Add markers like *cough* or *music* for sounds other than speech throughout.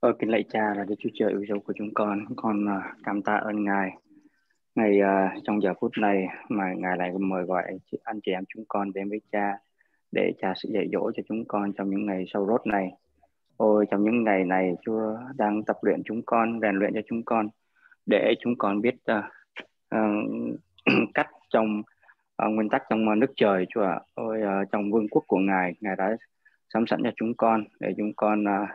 ở kính lạy cha là Đức Chúa Trời yêu dấu của chúng con. Con uh, cảm tạ ơn Ngài. Ngày uh, trong giờ phút này mà Ngài lại mời gọi anh chị em chúng con đến với cha để cha sự dạy dỗ cho chúng con trong những ngày sâu rốt này. Ôi trong những ngày này Chúa đang tập luyện chúng con, rèn luyện cho chúng con để chúng con biết uh, *clears throat* uh, cách trong uh, nguyên tắc trong nước trời Chúa ạ. Ôi uh, trong vương quốc của Ngài, Ngài đã sắm sẵn cho chúng con để chúng con uh,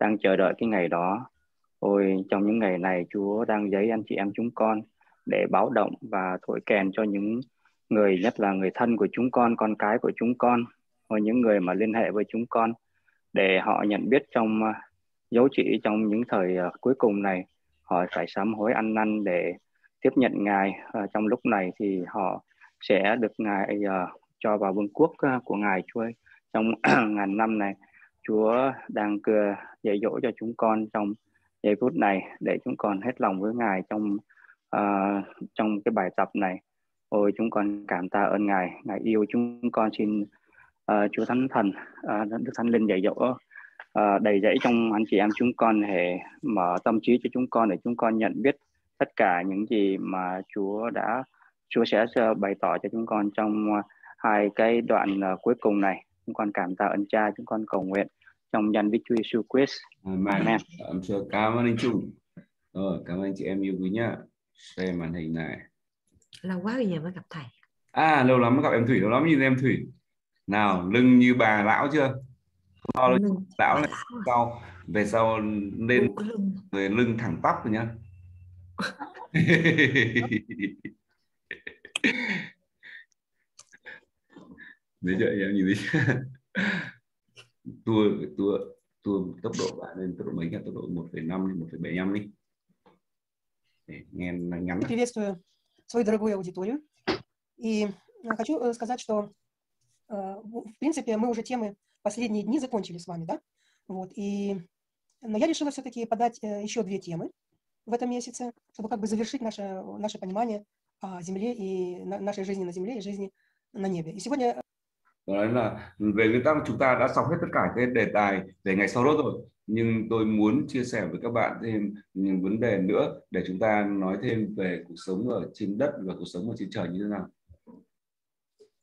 đang chờ đợi cái ngày đó. Ôi trong những ngày này Chúa đang giấy anh chị em chúng con để báo động và thổi kèn cho những người nhất là người thân của chúng con, con cái của chúng con, hoặc những người mà liên hệ với chúng con để họ nhận biết trong uh, dấu chỉ trong những thời uh, cuối cùng này họ phải sám hối ăn năn để tiếp nhận ngài uh, trong lúc này thì họ sẽ được ngài uh, cho vào vương quốc uh, của ngài chúa trong *clears throat* ngàn năm này chúa đang cưa dạy dỗ cho chúng con trong giây phút này để chúng con hết lòng với ngài trong uh, trong cái bài tập này. Ôi chúng con cảm tạ ơn ngài. Ngài yêu chúng con. Xin uh, chúa thánh thần uh, đức thánh linh dạy dỗ uh, đầy dẫy trong anh chị em chúng con để mở tâm trí cho chúng con để chúng con nhận biết tất cả những gì mà chúa đã chúa sẽ bày tỏ cho chúng con trong uh, hai cái đoạn uh, cuối cùng này chúng con cảm tạ ơn cha chúng con cầu nguyện trong danh Đức Chúa Jesus Christ. Amen. Amen. Em chưa cảm ơn anh Trung. Rồi, cảm ơn chị em yêu quý nhá. Share màn hình này. Lâu quá bây giờ mới gặp thầy. À, lâu lắm mới gặp em Thủy, lâu lắm nhìn em Thủy. Nào, lưng như bà lão chưa? To lên lão này sau về sau lên người lưng thẳng tắp rồi nhá. *laughs* *laughs* Vậy em nhìn thấy *laughs* tua tua tua tốc độ bạn lên tốc độ mấy nhỉ? Tốc độ 1,5 đến 1,75 đi. Để nghe ngắn. Приветствую свою дорогую аудиторию. И хочу сказать, что в принципе мы уже темы последние дни закончили с вами, да? Вот, и но я решила все-таки подать еще две темы в этом месяце, чтобы как бы завершить наше, наше понимание о Земле и нашей жизни на Земле и жизни на небе. И сегодня nói là về nguyên tắc chúng ta đã xong hết tất cả cái đề tài về ngày sau đó rồi nhưng tôi muốn chia sẻ với các bạn thêm những vấn đề nữa để chúng ta nói thêm về cuộc sống ở trên đất và cuộc sống ở trên trời như thế nào.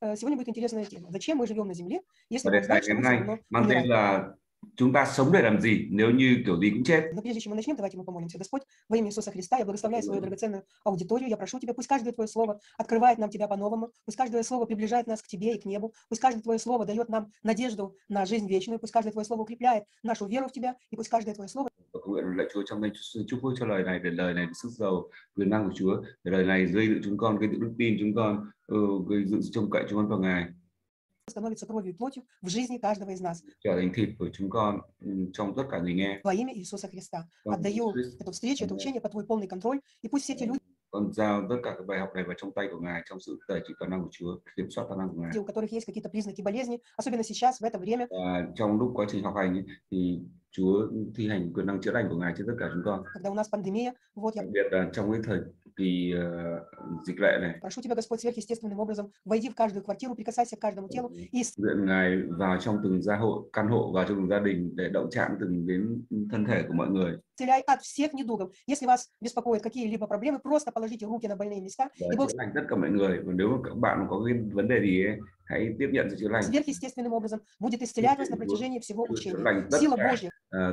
Сегодня будет интересная тема. Зачем мы живем на Земле, если đề tài ngày hôm nay mang tên là chúng ta sống để làm gì? Nếu như kiểu gì cũng chết. Но прежде чем мы начнем, давайте мы помолимся. Господь, во имя Иисуса Христа, я благословляю свою драгоценную аудиторию. Я прошу Тебя, пусть каждое Твое слово открывает нам Тебя по-новому, пусть каждое слово приближает нас к Тебе и к небу, пусть каждое Твое слово дает нам надежду на жизнь вечную, пусть каждое Твое слово укрепляет нашу веру в Тебя, и pусть каждое Твое слово lạy Chúa trong danh chúc phước cho lời này để lời này sức giàu quyền năng của Chúa. Để lời này gây dựng chúng con gây dựng đức tin chúng con gây dựng trông cậy chúng con vào Ngài становится кровью и плотью в жизни каждого из нас. Во имя Иисуса Христа. Отдаю эту встречу, это учение под Твой полный контроль, и пусть все эти люди con giao tất cả các bài học này vào trong tay của Ngài trong sự tài trị toàn năng của Chúa, kiểm soát toàn năng của Ngài. у которых есть какие-то признаки болезни, особенно сейчас в это время. Và trong lúc quá trình học hành thì Chúa thi hành quyền năng chữa lành của Ngài trên tất cả chúng con. Когда у нас пандемия, вот я. Đặc biệt là trong cái thời này. Прошу тебя, Господь, сверхъестественным образом войди в каждую квартиру, прикасайся к каждому телу и Ngài vào trong từng gia hộ, căn hộ, vào trong từng gia đình để động chạm từng đến thân thể của mọi người. исцеляй от всех недугов. Если вас беспокоят какие-либо проблемы, просто положите руки на больные места. Để и Бог... lành tất cả mọi người. Và nếu mà các bạn có cái vấn đề gì ấy, hãy tiếp nhận sự chữa lành. Сверхъестественным образом будет исцелять вас на протяжении всего учения. Сила Божья.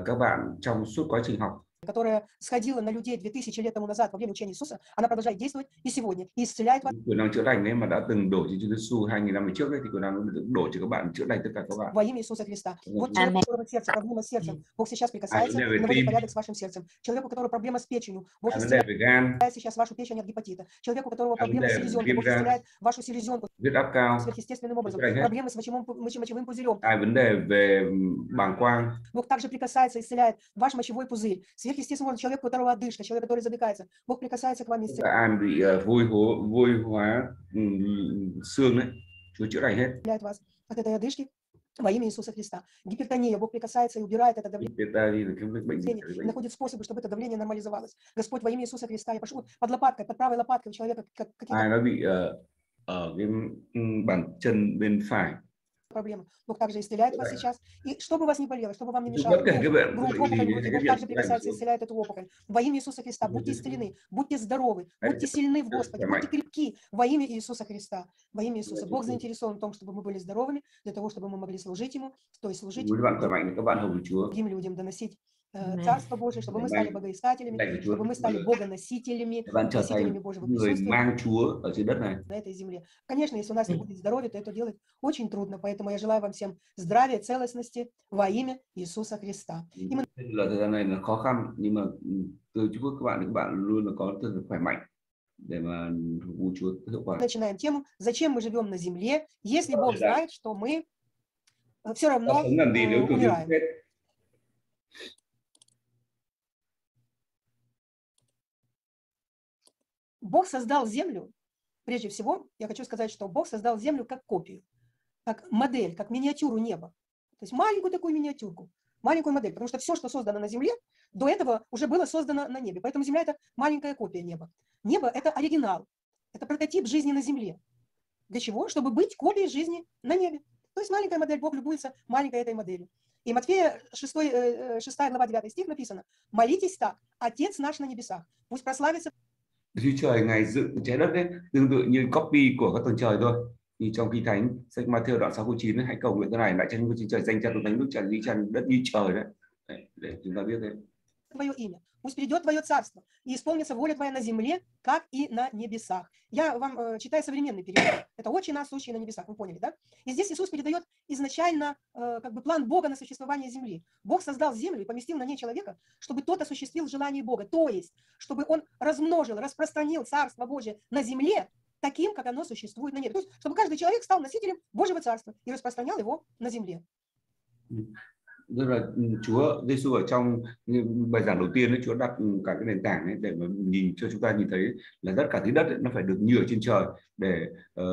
Các bạn trong suốt quá trình học которая сходила на людей 2000 лет тому назад во время учения Иисуса, она продолжает действовать и сегодня, и исцеляет вас. Quyền năng chữa lành ấy mà đã từng đổ cho Chúa Giêsu 2000 năm trước ấy, thì quyền năng được đổ cho các bạn chữa lành tất cả các bạn. Во имя Иисуса Христа. Вот человек, у которого сердце проблема с сердцем, Бог сейчас прикасается и наводит порядок с вашим сердцем. Человеку, у которого проблема с печенью, Бог исцеляет сейчас вашу печень от гепатита. Человеку, у которого проблема с селезенкой, Бог исцеляет вашу селезенку. Сверхъестественным образом. Проблемы с мочевым, мочевым пузырем. Бог также прикасается, исцеляет ваш мочевой пузырь. Сверхъестественным образом человеку, которого одышка, человек, который задыхается. Бог прикасается к вам lành hết. Исцеляет вас от этой одышки во имя Иисуса Христа. Гипертония, Бог прикасается и убирает это давление. Находит способы, чтобы это давление нормализовалось. Господь, во имя Иисуса Христа, я прошу под лопаткой, под правой лопаткой у человека Ai nó bị ở cái bàn chân bên phải проблемы. Бог также исцеляет вас сейчас. И что бы вас ни болело, что бы вам не Bất мешало, грудь, опухоль, Бог также việc прикасается и исцеляет эту опухоль. Во имя Иисуса Христа будьте исцелены, будьте здоровы, будьте сильны в Господе, будьте крепки во имя Иисуса Христа. Во имя Иисуса. Бог заинтересован в том, чтобы мы были здоровыми, для того, чтобы мы могли служить Ему, то есть служить другим людям, доносить. Э, Царство Божие, чтобы мы стали богоискателями, чтобы мы стали богоносителями, носителями Божьего присутствия на этой земле. Конечно, если у нас не будет здоровья, то это делать очень трудно, поэтому я желаю вам всем здравия, целостности во имя Иисуса Христа. И мы... Начинаем тему «Зачем мы живем на земле, если Бог знает, что мы э, все равно э, умираем?» Бог создал землю, прежде всего, я хочу сказать, что Бог создал землю как копию, как модель, как миниатюру неба. То есть маленькую такую миниатюрку, маленькую модель, потому что все, что создано на земле, до этого уже было создано на небе. Поэтому земля – это маленькая копия неба. Небо – это оригинал, это прототип жизни на земле. Для чего? Чтобы быть копией жизни на небе. То есть маленькая модель, Бог любуется маленькой этой моделью. И Матфея 6, 6 глава 9 стих написано «Молитесь так, Отец наш на небесах, пусть прославится duy trời, ngày dựng trái đất đấy tương tự như copy của các tầng trời thôi. Như trong khi thánh, sách Matthew đoạn 6 câu 9 hãy cầu nguyện thế này lại trên ngôi trên trời, dành cho tôn thánh nước trần, duy trần, đất như trời đấy. Để chúng ta biết đấy пусть придет Твое царство и исполнится воля Твоя на земле, как и на небесах. Я вам э, читаю современный перевод. Это «Отче наш, сущий на небесах», вы поняли, да? И здесь Иисус передает изначально э, как бы план Бога на существование земли. Бог создал землю и поместил на ней человека, чтобы тот осуществил желание Бога, то есть, чтобы он размножил, распространил Царство Божие на земле, таким, как оно существует на небе. То есть, чтобы каждый человек стал носителем Божьего Царства и распространял его на земле. Rất là ừ, Chúa Giêsu ở trong bài giảng đầu tiên ấy, Chúa đặt cả cái nền tảng ấy để mà nhìn cho chúng ta nhìn thấy là tất cả thứ đất ấy, nó phải được như ở trên trời để uh,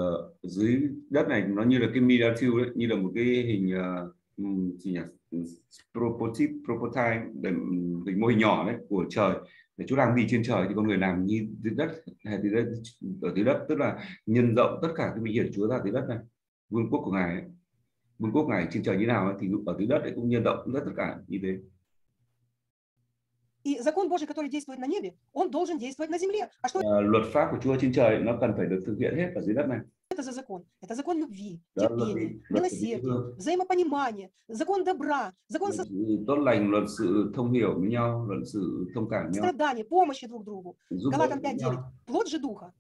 dưới đất này nó như là cái miniature ấy, như là một cái hình uh, gì nhỉ prototype prototype để ừ, hình mô hình nhỏ đấy của trời để Chúa làm gì trên trời thì con người làm như dưới đất hay dưới đất ở dưới đất tức là nhân rộng tất cả cái vị hiển Chúa ra dưới đất này vương quốc của ngài ấy. Vương quốc ngài trên trời như nào ấy, thì ở dưới đất ấy cũng nhân rộng rất tất cả như thế И закон Божий, который действует на небе, он должен действовать на земле. А что Ờ, luật pháp của Chúa trên trời nó cần phải được thực hiện hết ở dưới đất này это за закон? Это закон любви, đó luật, терпения, luật милосердия, взаимопонимания, закон добра, закон luật tốt lành luật sự thông hiểu với nhau luật sự thông cảm với nhau сострадания, помощи друг другу. giúp Галатам lẫn 5.9. nhau Плод же духа,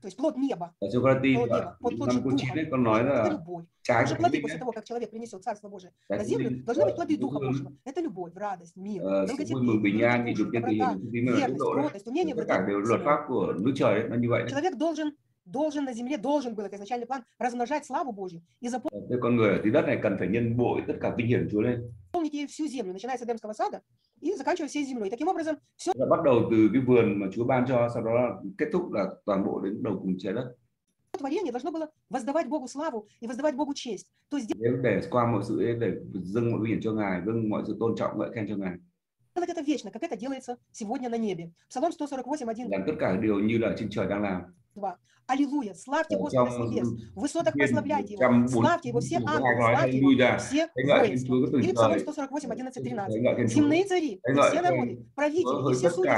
то есть плод неба. Плод неба. Плод, плод духа. Nói плоды после того, как человек принесет Царство Божие на землю, должны быть плоды Духа Божьего. Это любовь, радость, мир, долготерпение, доброта, верность, умение Человек должен должен на земле, должен был, это изначальный план, размножать славу Божью и Thế con người dưới đất này cần phải nhân bội tất cả vinh hiển Chúa lên заполнить ей всю землю, начиная с Эдемского сада и заканчивая всей землей. Таким образом, все bắt đầu từ cái vườn mà Chúa ban cho sau đó là kết thúc là toàn bộ đến đầu cùng trái đất творение должно было воздавать Богу славу и воздавать Богу честь. То есть nếu để qua mọi sự để dâng mọi vinh hiển cho ngài dâng mọi sự tôn trọng ngợi khen cho ngài делать это вечно, как это делается сегодня на небе. Псалом 148, 1, làm tất cả điều như là trên trời đang làm 2. Аллилуйя, славьте Господа с небес, в высотах прославляйте Его, 140 славьте Его все ангелы, славьте Его все воинства. Или Псалом trời 148, 11, 13. hãy ngợi Thiên Chúa Земные цари, и все народы, правители, и все судьи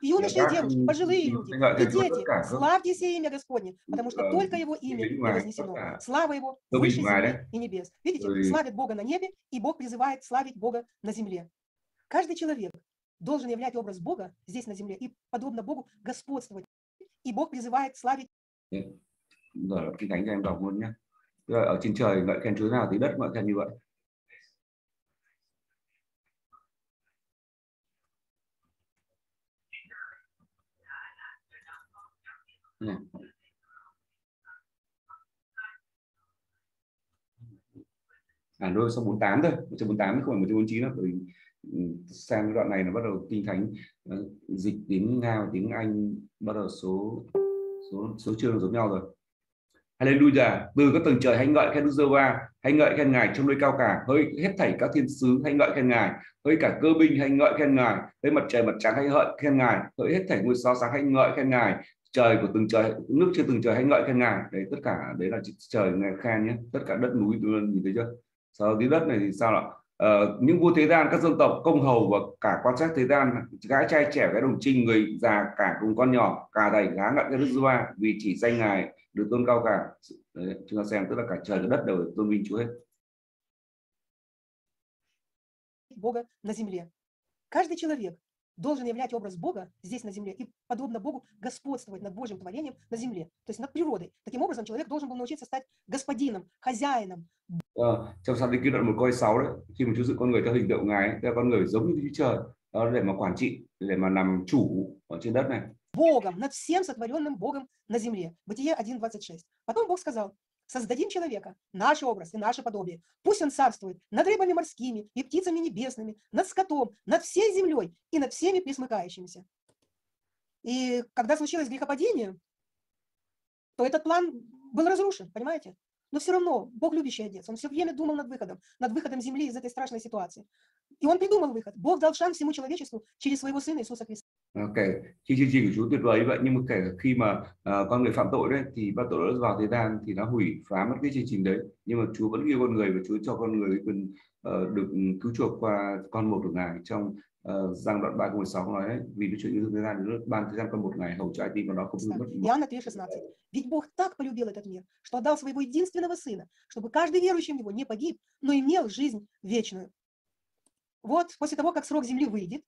и юноши, и девушки, пожилые люди, и дети, славьте все имя Господне, потому что только Его имя ngoài, вознесено. Слава Его выше земли и небес. Видите, славит Бога на небе, и Бог призывает славить Бога на земле. Каждый человек должен являть образ Бога здесь на земле и, подобно Богу, господствовать. И Бог призывает славить giờ kinh thánh cho em đọc luôn nhé Tức là ở trên trời ngợi khen Chúa nào thì đất ngợi khen như vậy Này. À rồi sau 48 thôi, 148 không phải 149 đâu, bởi vì ừ, sang cái đoạn này nó bắt đầu kinh thánh ờ, dịch tiếng Nga và tiếng Anh bắt đầu số số số chương giống nhau rồi. Hallelujah, từ các tầng trời hãy ngợi khen Đức Giê-hô-va, hãy ngợi khen Ngài trong nơi cao cả, hỡi hết thảy các thiên sứ hãy ngợi khen Ngài, hỡi cả cơ binh hãy ngợi khen Ngài, hỡi mặt trời mặt trăng hãy hợi khen Ngài, hỡi hết thảy ngôi sao sáng hãy ngợi khen Ngài, trời của từng trời nước trên từng trời hãy ngợi khen ngài. Đấy tất cả đấy là trời ngài khen nhé. Tất cả đất núi nhìn thấy chưa? Sau tí đất này thì sao ạ? uh, những vua thế gian các dân tộc công hầu và cả quan sát thế gian gái trai trẻ gái đồng trinh người già cả cùng con nhỏ cả đầy gá ngận cái đức giê va vì chỉ danh ngài được tôn cao cả đấy, chúng ta xem tức là cả trời và đất đều được tôn vinh chúa hết Бога на земле. Каждый человек должен являть образ Бога здесь на земле и, подобно Богу, господствовать над Божьим творением на земле, то есть над природой. Таким образом, человек должен был научиться стать господином, хозяином. À, trong sáng kinh đoạn một câu 6 đấy, khi mà Chúa dựng con người theo hình tượng Ngài, ấy, con người giống như Chúa Trời, đó để mà quản trị, để mà làm chủ ở trên đất này. Богом, над всем сотворенным Богом на земле. Бытие 1.26. Потом Бог сказал, создадим человека, наш образ и наше подобие. Пусть он царствует над рыбами морскими и птицами небесными, над скотом, над всей землей и над всеми присмыкающимися. И когда случилось грехопадение, то этот план был разрушен, понимаете? Но все равно Бог любящий отец, он все время думал над выходом, над выходом земли из этой страшной ситуации. И он придумал выход. Bог дал шанс всему человечеству через своего Сына Иисуса Христа. Ok, khi chương trình của Chúa tuyệt vời như vậy nhưng mà kể cả khi mà uh, con người phạm tội đấy thì bắt tội đã vào thế gian thì nó hủy phá mất cái chương trình đấy nhưng mà Chúa vẫn yêu con người và Chúa cho con người quyền uh, được cứu chuộc qua con một của Ngài trong uh, giang đoạn 3 câu 16 nói đấy vì Đức Chúa yêu thương thế gian thì ban thế gian con một ngày hầu ai tin vào đó không Да. mất Иоанна 3,16. Ведь Бог так полюбил этот мир, что отдал своего единственного Сына, чтобы каждый верующий в Него не погиб, но имел жизнь вечную. Вот после того, как срок земли выйдет,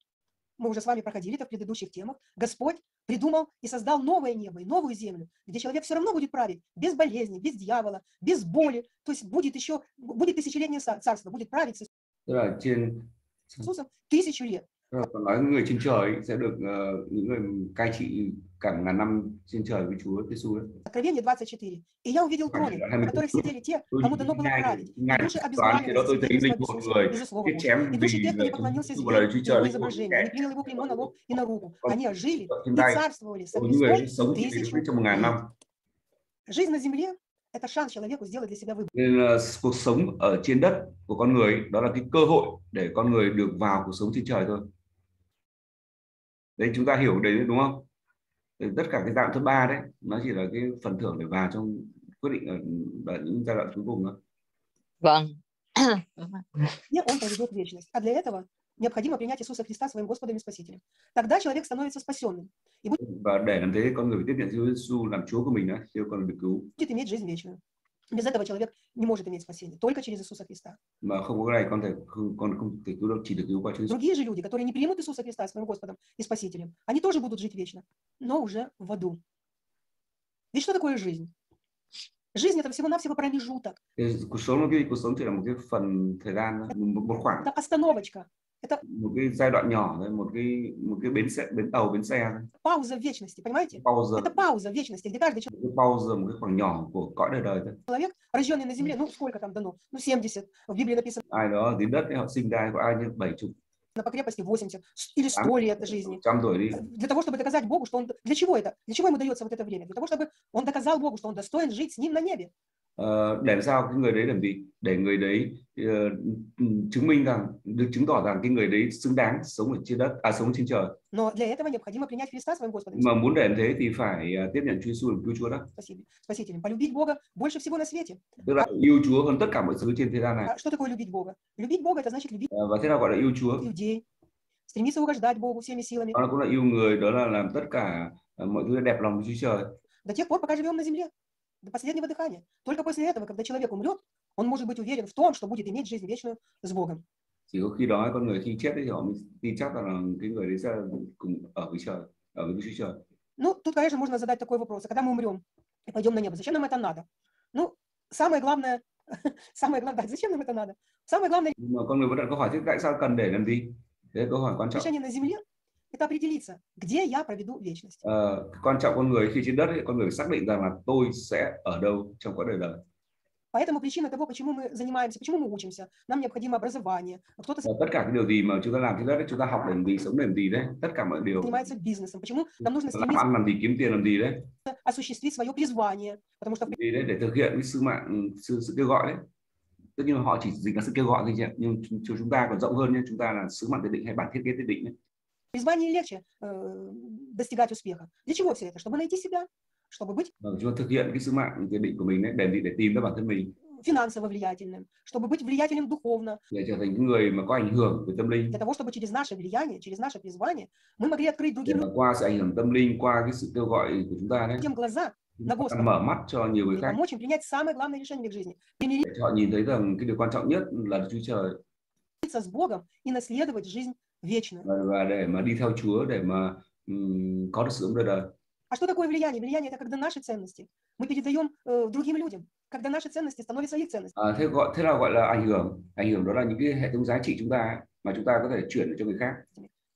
мы уже с вами проходили это в предыдущих темах, Господь придумал и создал новое небо и новую землю, где человек все равно будет править без болезни, без дьявола, без боли. То есть будет еще, будет тысячелетнее ца- царство, будет править tức là trên suốt лет. nói người trên trời sẽ được uh, những người cai trị cả ngàn năm trên trời với Chúa Giêsu. Откровение 24. И я увидел троны, на которых сидели те, кому дано было править. И души обезглавлены, безусловно. И души тех, кто не поклонился земле, его изображение, не принял его прямо на лоб и на руку. Они ожили и царствовали со Христом тысячу лет. Жизнь на земле это шанс человеку сделать для себя выбор. nên là cuộc sống ở trên đất của con người đó là cái cơ hội để con người được vào cuộc sống trên trời thôi đấy chúng ta hiểu đấy đúng không Thì tất cả cái dạng thứ ba đấy nó chỉ là cái phần thưởng để vào trong quyết định ở, ở những giai đoạn cuối cùng thôi Vâng. Где он проведет вечность. А для этого необходимо принять Иисуса Христа своим Господом и Спасителем. Тогда человек становится спасенным и và để làm thế con người tiếp nhận Chúa Giêsu làm Chúa của mình đó chứ con được cứu будет иметь жизнь вечную. Без этого человек не может иметь спасение, только через Иисуса Христа. mà không có này con thể con không thể cứu được chỉ được cứu qua Chúa Другие же люди, которые не примут Иисуса Христа своим Господом и Спасителем, они тоже будут жить вечно, но уже в аду. Ведь что такое жизнь? Жизнь – это всего-навсего промежуток, Thì это остановочка, это một cái giai đoạn nhỏ thôi một cái một cái bến xe bến tàu bến xe thôi пауза вечности, понимаете? pause Это пауза вечности, где каждый cái pause một cái khoảng nhỏ của cõi đời đời thôi человек, рожденный на земле, ну сколько там дано? Ну 70, в Библии написано ai đó dưới đất họ sinh ra có ai như bảy chục по крепости 80 или 100 лет жизни. Для того, чтобы доказать Богу, что он... Для чего это? Для чего ему дается вот это время? Для того, чтобы он доказал Богу, что он достоин жить с ним на небе. Ờ, để làm sao cái người đấy làm gì để người đấy ờ, chứng minh rằng được chứng tỏ rằng cái người đấy xứng đáng sống ở trên đất à sống trên trời Но для этого необходимо принять Христа своим Господом. mà muốn để làm thế thì phải ờ, tiếp nhận Chúa Giêsu làm cứu Chúa đó Спасибо. Спасителем. Полюбить Бога больше всего на свете. tức là yêu Chúa hơn tất cả mọi thứ trên thế gian này А что такое любить Бога? Любить Бога – это значит любить Ờ, và thế nào gọi là yêu Chúa людей, стремиться угождать Богу всеми силами đó là cũng là yêu người đó là làm tất cả ờ, mọi thứ đẹp lòng với Chúa Trời до тех пор, пока живем на земле, До последнего дыхания. Только после этого, когда человек умрет, он может быть уверен в том, что будет иметь жизнь вечную с Богом. chỉ có khi đó con người khi chết thì họ mới tin chắc rằng cái người đấy sẽ cùng ở với trời ở với Chúa Trời Ну, тут, конечно, можно задать такой вопрос. А когда мы умрем и пойдем на небо, зачем нам это надо? Ну, самое главное, *laughs* самое главное, зачем нам это надо? Самое главное mà con người vẫn đặt câu hỏi tại sao cần để làm gì đấy là câu hỏi quan trọng решение на земле – это определиться, где я проведу вечность. Ờ, quan trọng con người khi trên đất ấy, con người phải xác định rằng là tôi sẽ ở đâu trong quãng đời đời Поэтому причина того, почему мы занимаемся, почему мы учимся, нам необходимо образование. Вот Кто-то Và tất cả cái điều gì mà chúng ta làm trên đất ấy, chúng ta học để làm gì sống để làm gì đấy tất cả mọi điều занимается бизнесом, почему нам нужно làm стремиться ăn làm gì kiếm tiền làm gì đấy осуществить свое призвание, потому что в gì đấy để thực hiện cái sứ mạng sự, sự kêu gọi đấy tất nhiên là họ chỉ dính là sự kêu gọi thôi chị ạ nhưng chúng chúng ta còn rộng hơn nhé chúng ta là sứ mạng thiết định hay bản thiết kế thiết định đấy Призвании легче э, достигать успеха. Для чего все это? Чтобы найти себя, чтобы быть thực hiện cái sứ mạng cái định của mình đấy để để tìm ra bản thân mình. финансово влиятельным, чтобы быть влиятельным духовно, để trở thành những người mà có ảnh hưởng về tâm linh. Для того, чтобы через наше влияние, через наше призвание мы могли открыть другим mà qua sự ảnh hưởng tâm linh qua cái sự kêu gọi của chúng ta đấy. Людям глаза на Господа. mở mắt cho nhiều người khác. помочь им принять самое главное решение в их жизни. Примириться họ nhìn thấy rằng cái điều quan trọng nhất là Chúa Trời. с Богом и наследовать жизнь вечную. và, để mà đi theo Chúa để mà có được sự sống đời đời А что такое влияние? Влияние – это когда наши ценности мы передаем э, другим людям, когда наши ценности становятся их ценностями. à, thế gọi thế nào gọi là ảnh hưởng ảnh hưởng đó là những cái hệ thống giá trị chúng ta mà chúng ta có thể chuyển cho người khác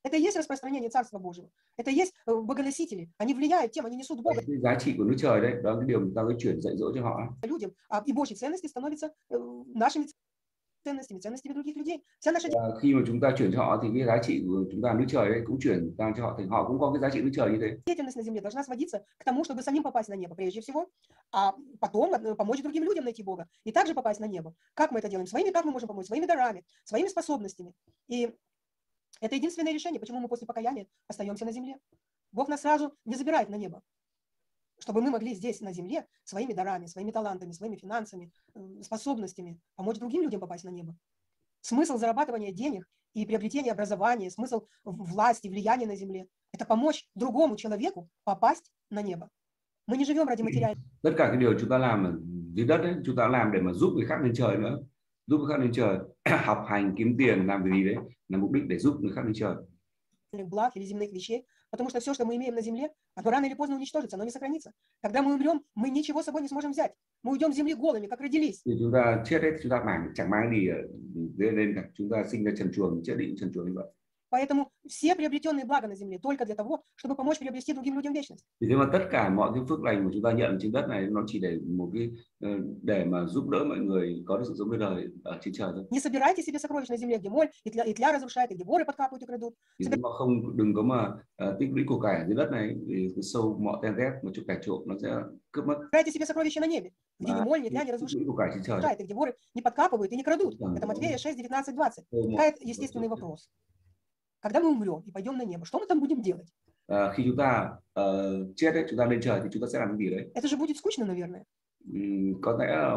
Это и есть распространение Царства Божьего. Это и есть э, богоносители. Они влияют тем, они несут Бога giá trị của nước trời đấy đó là cái điều chúng ta có chuyển dạy dỗ cho họ людям, а и Божьи ценности становятся э, нашими ценностями, ценностями других людей. Вся наша và khi mà chúng ta chuyển cho họ thì cái giá trị của chúng ta nước trời ấy cũng chuyển sang cho họ thì họ cũng có cái giá trị nước trời như thế деятельность на земле должна сводиться к тому, чтобы самим попасть на небо прежде всего, а потом э, помочь другим людям найти Бога и также попасть на небо. Как мы это делаем? Своими, как мы можем помочь? Своими дарами, своими способностями. И это единственное решение, почему мы после покаяния остаемся на земле. Бог нас сразу не забирает на небо, чтобы мы могли здесь, на земле, своими дарами, своими талантами, своими финансами, э, способностями помочь другим людям попасть на небо. Смысл зарабатывания денег и приобретения образования, смысл власти, влияния на земле – это помочь другому человеку попасть на nебо. Мы не живем ради материального. *clears throat* tất cả cái điều chúng ta làm dưới đất ấy, chúng ta làm để mà giúp người khác lên trời nữa giúp người khác lên trời *clears throat* học hành kiếm tiền làm cái gì đấy là mục đích để giúp người khác lên trời благ или земных вещей, потому что все, что мы имеем на земле, оно рано или поздно уничтожится, оно не сохранится. Когда мы умрем, мы ничего с собой не сможем взять. Мы уйдем с земли голыми, как родились. Поэтому все приобретенные блага на земле только для того, чтобы помочь приобрести другим людям вечность. thì thế mà tất cả mọi cái phước lành mà chúng ta nhận trên đất này nó chỉ để một cái để mà giúp đỡ mọi người có được sự sống đời đời ở trên trời thôi Не собирайте себе сокровищ на земле, где моль и тля, и тля разрушает, и где воры подкапывают и крадут. thì nhưng mà không đừng có mà ờ, tích lũy của cải dưới đất này cái sâu mọ ten tét một chút kẻ trộm nó sẽ cướp mất Собирайте себе сокровища на небе, где Mà моль, ни тля не разрушает, и где воры не подкапывают и не крадут. Это. Матфея 6, 19, 20. Sâu mọ- Какая естественный вопрос. Когда мы умрем и пойдем на небо, что мы там будем делать? Khi chúng ta ờ, chết ấy, chúng ta lên trời thì chúng ta sẽ làm gì đấy Это же будет скучно, наверное. Ừm, có lẽ là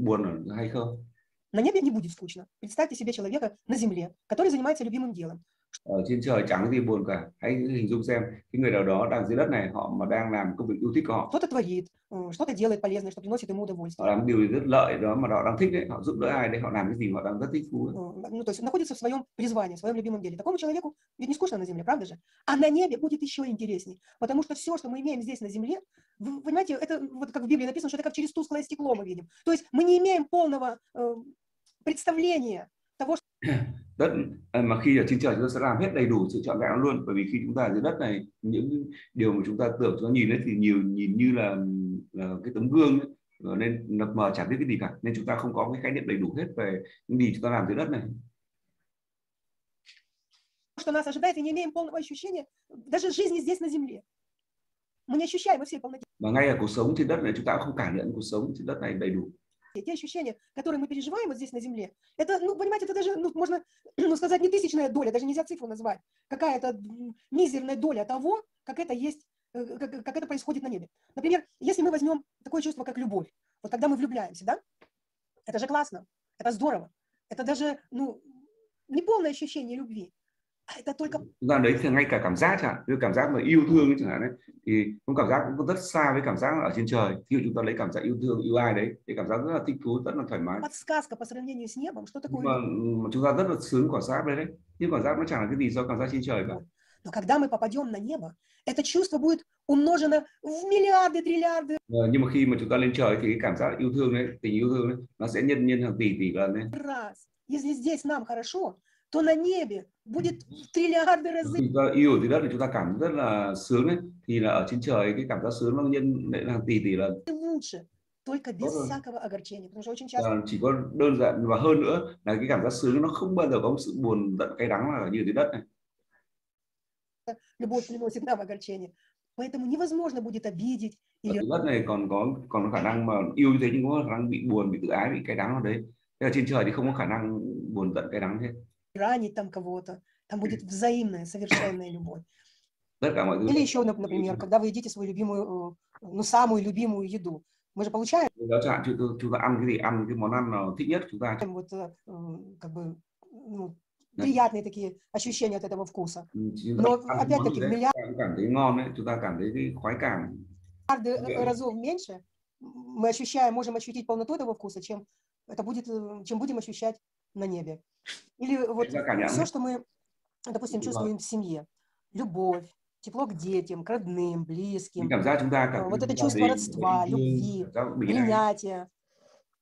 buồn hay không На небе не будет скучно. Представьте себе человека на земле, который занимается любимым делом. ở trên trời chẳng có gì buồn cả hãy hình dung xem cái người nào đó đang dưới đất này họ mà đang làm công việc yêu thích của họ Что-то творит, э, что-то делает полезное, что приносит ему họ удовольствие. làm điều gì rất lợi đó mà họ đang thích đấy họ giúp đỡ ai đấy họ làm cái gì mà họ đang rất thích thú ấy. Э, Ну, то есть находится в своем призвании, в своем любимом деле. Такому человеку ведь не скучно на земле, правда же? А на небе будет еще интересней, потому что все, что мы имеем здесь на земле, вы понимаете, это вот как в Библии написано, что это как через тусклое стекло мы видим. То есть мы не имеем полного э, представления того, tất à, mà khi ở trên trời chúng ta sẽ làm hết đầy đủ sự trọn vẹn luôn bởi vì khi chúng ta ở dưới đất này những điều mà chúng ta tưởng chúng ta nhìn ấy thì nhiều nhìn như là là cái tấm gương ấy. Ờ, nên mập mờ chẳng biết cái gì cả nên chúng ta không có cái khái niệm đầy đủ hết về những gì chúng ta làm dưới đất này что нас ожидает, и не имеем полного ощущения даже жизни здесь на земле. Мы не ощущаем во всей полноте và ngay ở cuộc sống trên đất này chúng ta cũng không cảm nhận cuộc sống trên đất này đầy đủ Те ощущения, которые мы переживаем вот здесь на земле, это, ну, понимаете, это даже, ну, можно *clears throat* ну, сказать, не тысячная доля, даже нельзя цифру назвать, какая-то мизерная доля того, как это есть, э, как, как это происходит на небе. Например, если мы возьмем такое чувство, как любовь, вот когда мы влюбляемся, да, это же классно, это здорово, это даже, ну, не полное ощущение любви, а это только chúng ta đấy thì ngay cả cảm giác chẳng hạn như cảm giác mà yêu thương ấy chẳng hạn đấy thì cũng cảm giác cũng rất xa với cảm giác ở trên trời ví dụ chúng ta lấy cảm giác yêu thương yêu ai đấy thì cảm giác rất là thích thú rất là thoải mái подсказка по сравнению с небом, что nhưng такое mà, любовь. mà chúng ta rất là sướng cảm giác đấy đấy nhưng cảm giác nó chẳng là cái gì do cảm giác trên trời cả Но когда мы попадем на небо, это чувство будет умножено в миллиарды, триллиарды Ờ, nhưng mà khi mà chúng ta lên trời thì cái cảm giác yêu thương đấy tình yêu thương đấy nó sẽ nhân nhân hàng tỷ tỷ lần đấy раз. Если здесь нам хорошо, то на небе будет в триллиарды разы khi chúng ta yêu ở dưới đất thì chúng ta cảm rất là sướng đấy thì là ở trên trời cái cảm giác sướng nó nhân lên hàng tỷ tỷ lần лучше, только без Здорово. всякого огорчения. Потому что очень часто Ờ, chỉ có đơn giản và hơn nữa là cái cảm giác sướng nó không bao giờ có một sự buồn giận cay đắng là như ở dưới đất này любовь приносит нам огорчение. Поэтому невозможно будет обидеть ở или dưới đất này còn có còn có khả năng mà yêu như thế nhưng có khả năng bị buồn bị tự ái bị cay đắng ở đấy thế ở trên trời thì không có khả năng buồn giận cay đắng hết ранить там кого-то. Там будет взаимная, совершенная любовь. Или еще, например, когда вы едите свою любимую, э, ну, самую любимую еду, мы же получаем... Вот, как бы, ну, приятные такие ощущения от этого вкуса. Но опять-таки миллиарды э, разов меньше мы ощущаем, можем ощутить полноту этого вкуса, чем это будет, э, чем будем ощущать на небе. Или вот все, что мы, допустим, чувствуем в семье. Любовь, тепло к детям, к родным, близким. А, вот это чувство родства, любви, принятия.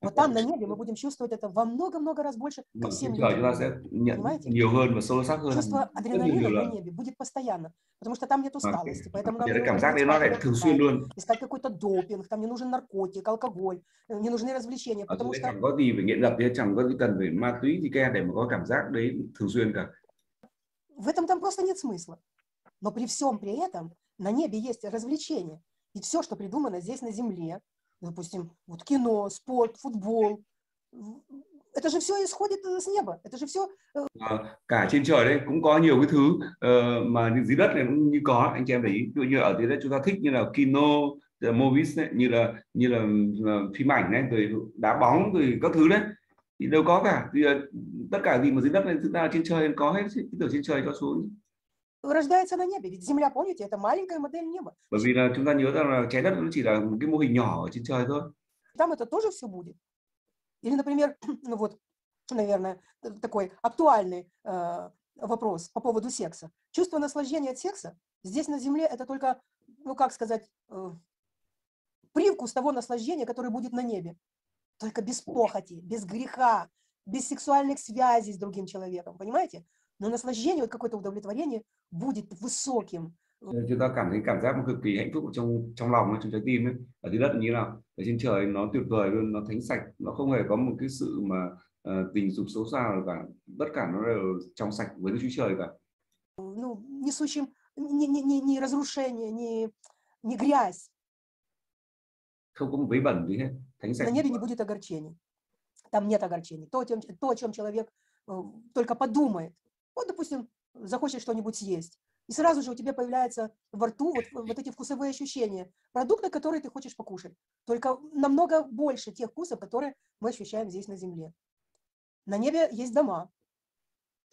Вот там на небе мы будем чувствовать это во много-много раз больше ко всем chúng ta людям. Понимаете? Чувство адреналина на небе будет постоянно, потому что там нет усталости, поэтому нам нужно искать какой-то допинг, там не нужен наркотик, алкоголь, э, не нужны развлечения, chỗ потому что chẳng có gì về nghiện ngập thì chẳng có gì cần phải ma túy gì ke để mà có cảm giác đấy thường xuyên cả в этом там просто нет смысла. Но при всем при этом на небе есть развлечения. И все, что придумано здесь на земле, допустим, вот кино, спорт, футбол, в- это же все исходит э, с неба. Это же все Ờ, cả trên trời đấy cũng có nhiều cái thứ ờ, mà dưới đất này cũng như có anh chị em để ý ví dụ như ở dưới đất chúng ta thích như là kino là movies đấy, như là như là, là phim ảnh này rồi đá bóng rồi các thứ đấy thì đâu có cả thì, ờ, tất cả gì mà dưới đất này chúng ta trên trời có hết cái từ trên trời cho xuống рождается на небе. Ведь Земля, помните, это маленькая модель неба. bởi vì là chúng ta nhớ rằng là trái đất nó chỉ là một cái mô hình nhỏ ở trên trời thôi Там это тоже все будет. Или, например, *clears throat* ну вот, наверное, такой актуальный э, вопрос по поводу секса. Чувство наслаждения от секса здесь на Земле это только, ну как сказать, э, привкус того наслаждения, который будет на небе. Только без похоти, без греха, без сексуальных связей с другим человеком, понимаете? Но наслаждение, вот какое-то удовлетворение будет vысоким, chúng ta cảm thấy cảm giác cực kỳ hạnh phúc trong trong lòng trong trái tim ấy ở dưới đất như nào ở trên trời nó tuyệt vời luôn nó thánh sạch nó không hề có một cái sự mà ờ, tình dục xấu xa nào cả tất cả nó đều trong sạch với Đức Chúa Trời cả ну, несущим ни, ни, ни, ни разрушение, ни, ни грязь. không có một vấy bẩn gì hết thánh sạch На небе не будет огорчений. Там нет огорчений. То, о чем, то, о чем человек э, только подумает. Вот, допустим, захочет что-нибудь съесть. И сразу же у тебя появляется во рту вот, вот эти вкусовые ощущения. Продукты, которые ты хочешь покушать. Только намного больше тех вкусов, которые мы ощущаем здесь на земле. На небе есть дома.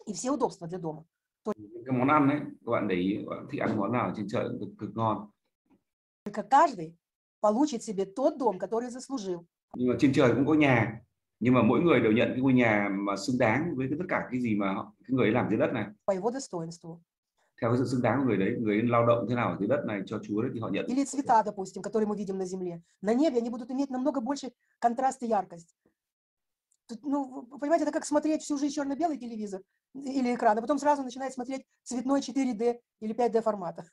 И все удобства для дома. Những cái món ăn ấy các bạn để ý các bạn thích ăn món nào ở trên trời cũng cực, cực ngon Только каждый получит себе тот дом, который заслужил. nhưng mà trên trời cũng có nhà nhưng mà mỗi người đều nhận cái ngôi nhà mà xứng đáng với cái tất cả cái gì mà họ, cái người ấy làm dưới đất này по его достоинству. theo cái sự xứng đáng của người đấy người ấy lao động thế nào ở dưới đất này cho Chúa đấy thì họ nhận Или цвета, допустим, которые мы видим на Земле. На небе они будут иметь намного больше контраст и яркость. Тут, ну, вы понимаете, это как смотреть всю жизнь черно-белый телевизор или экран, а потом сразу начинать смотреть цветной 4D или 5D формата.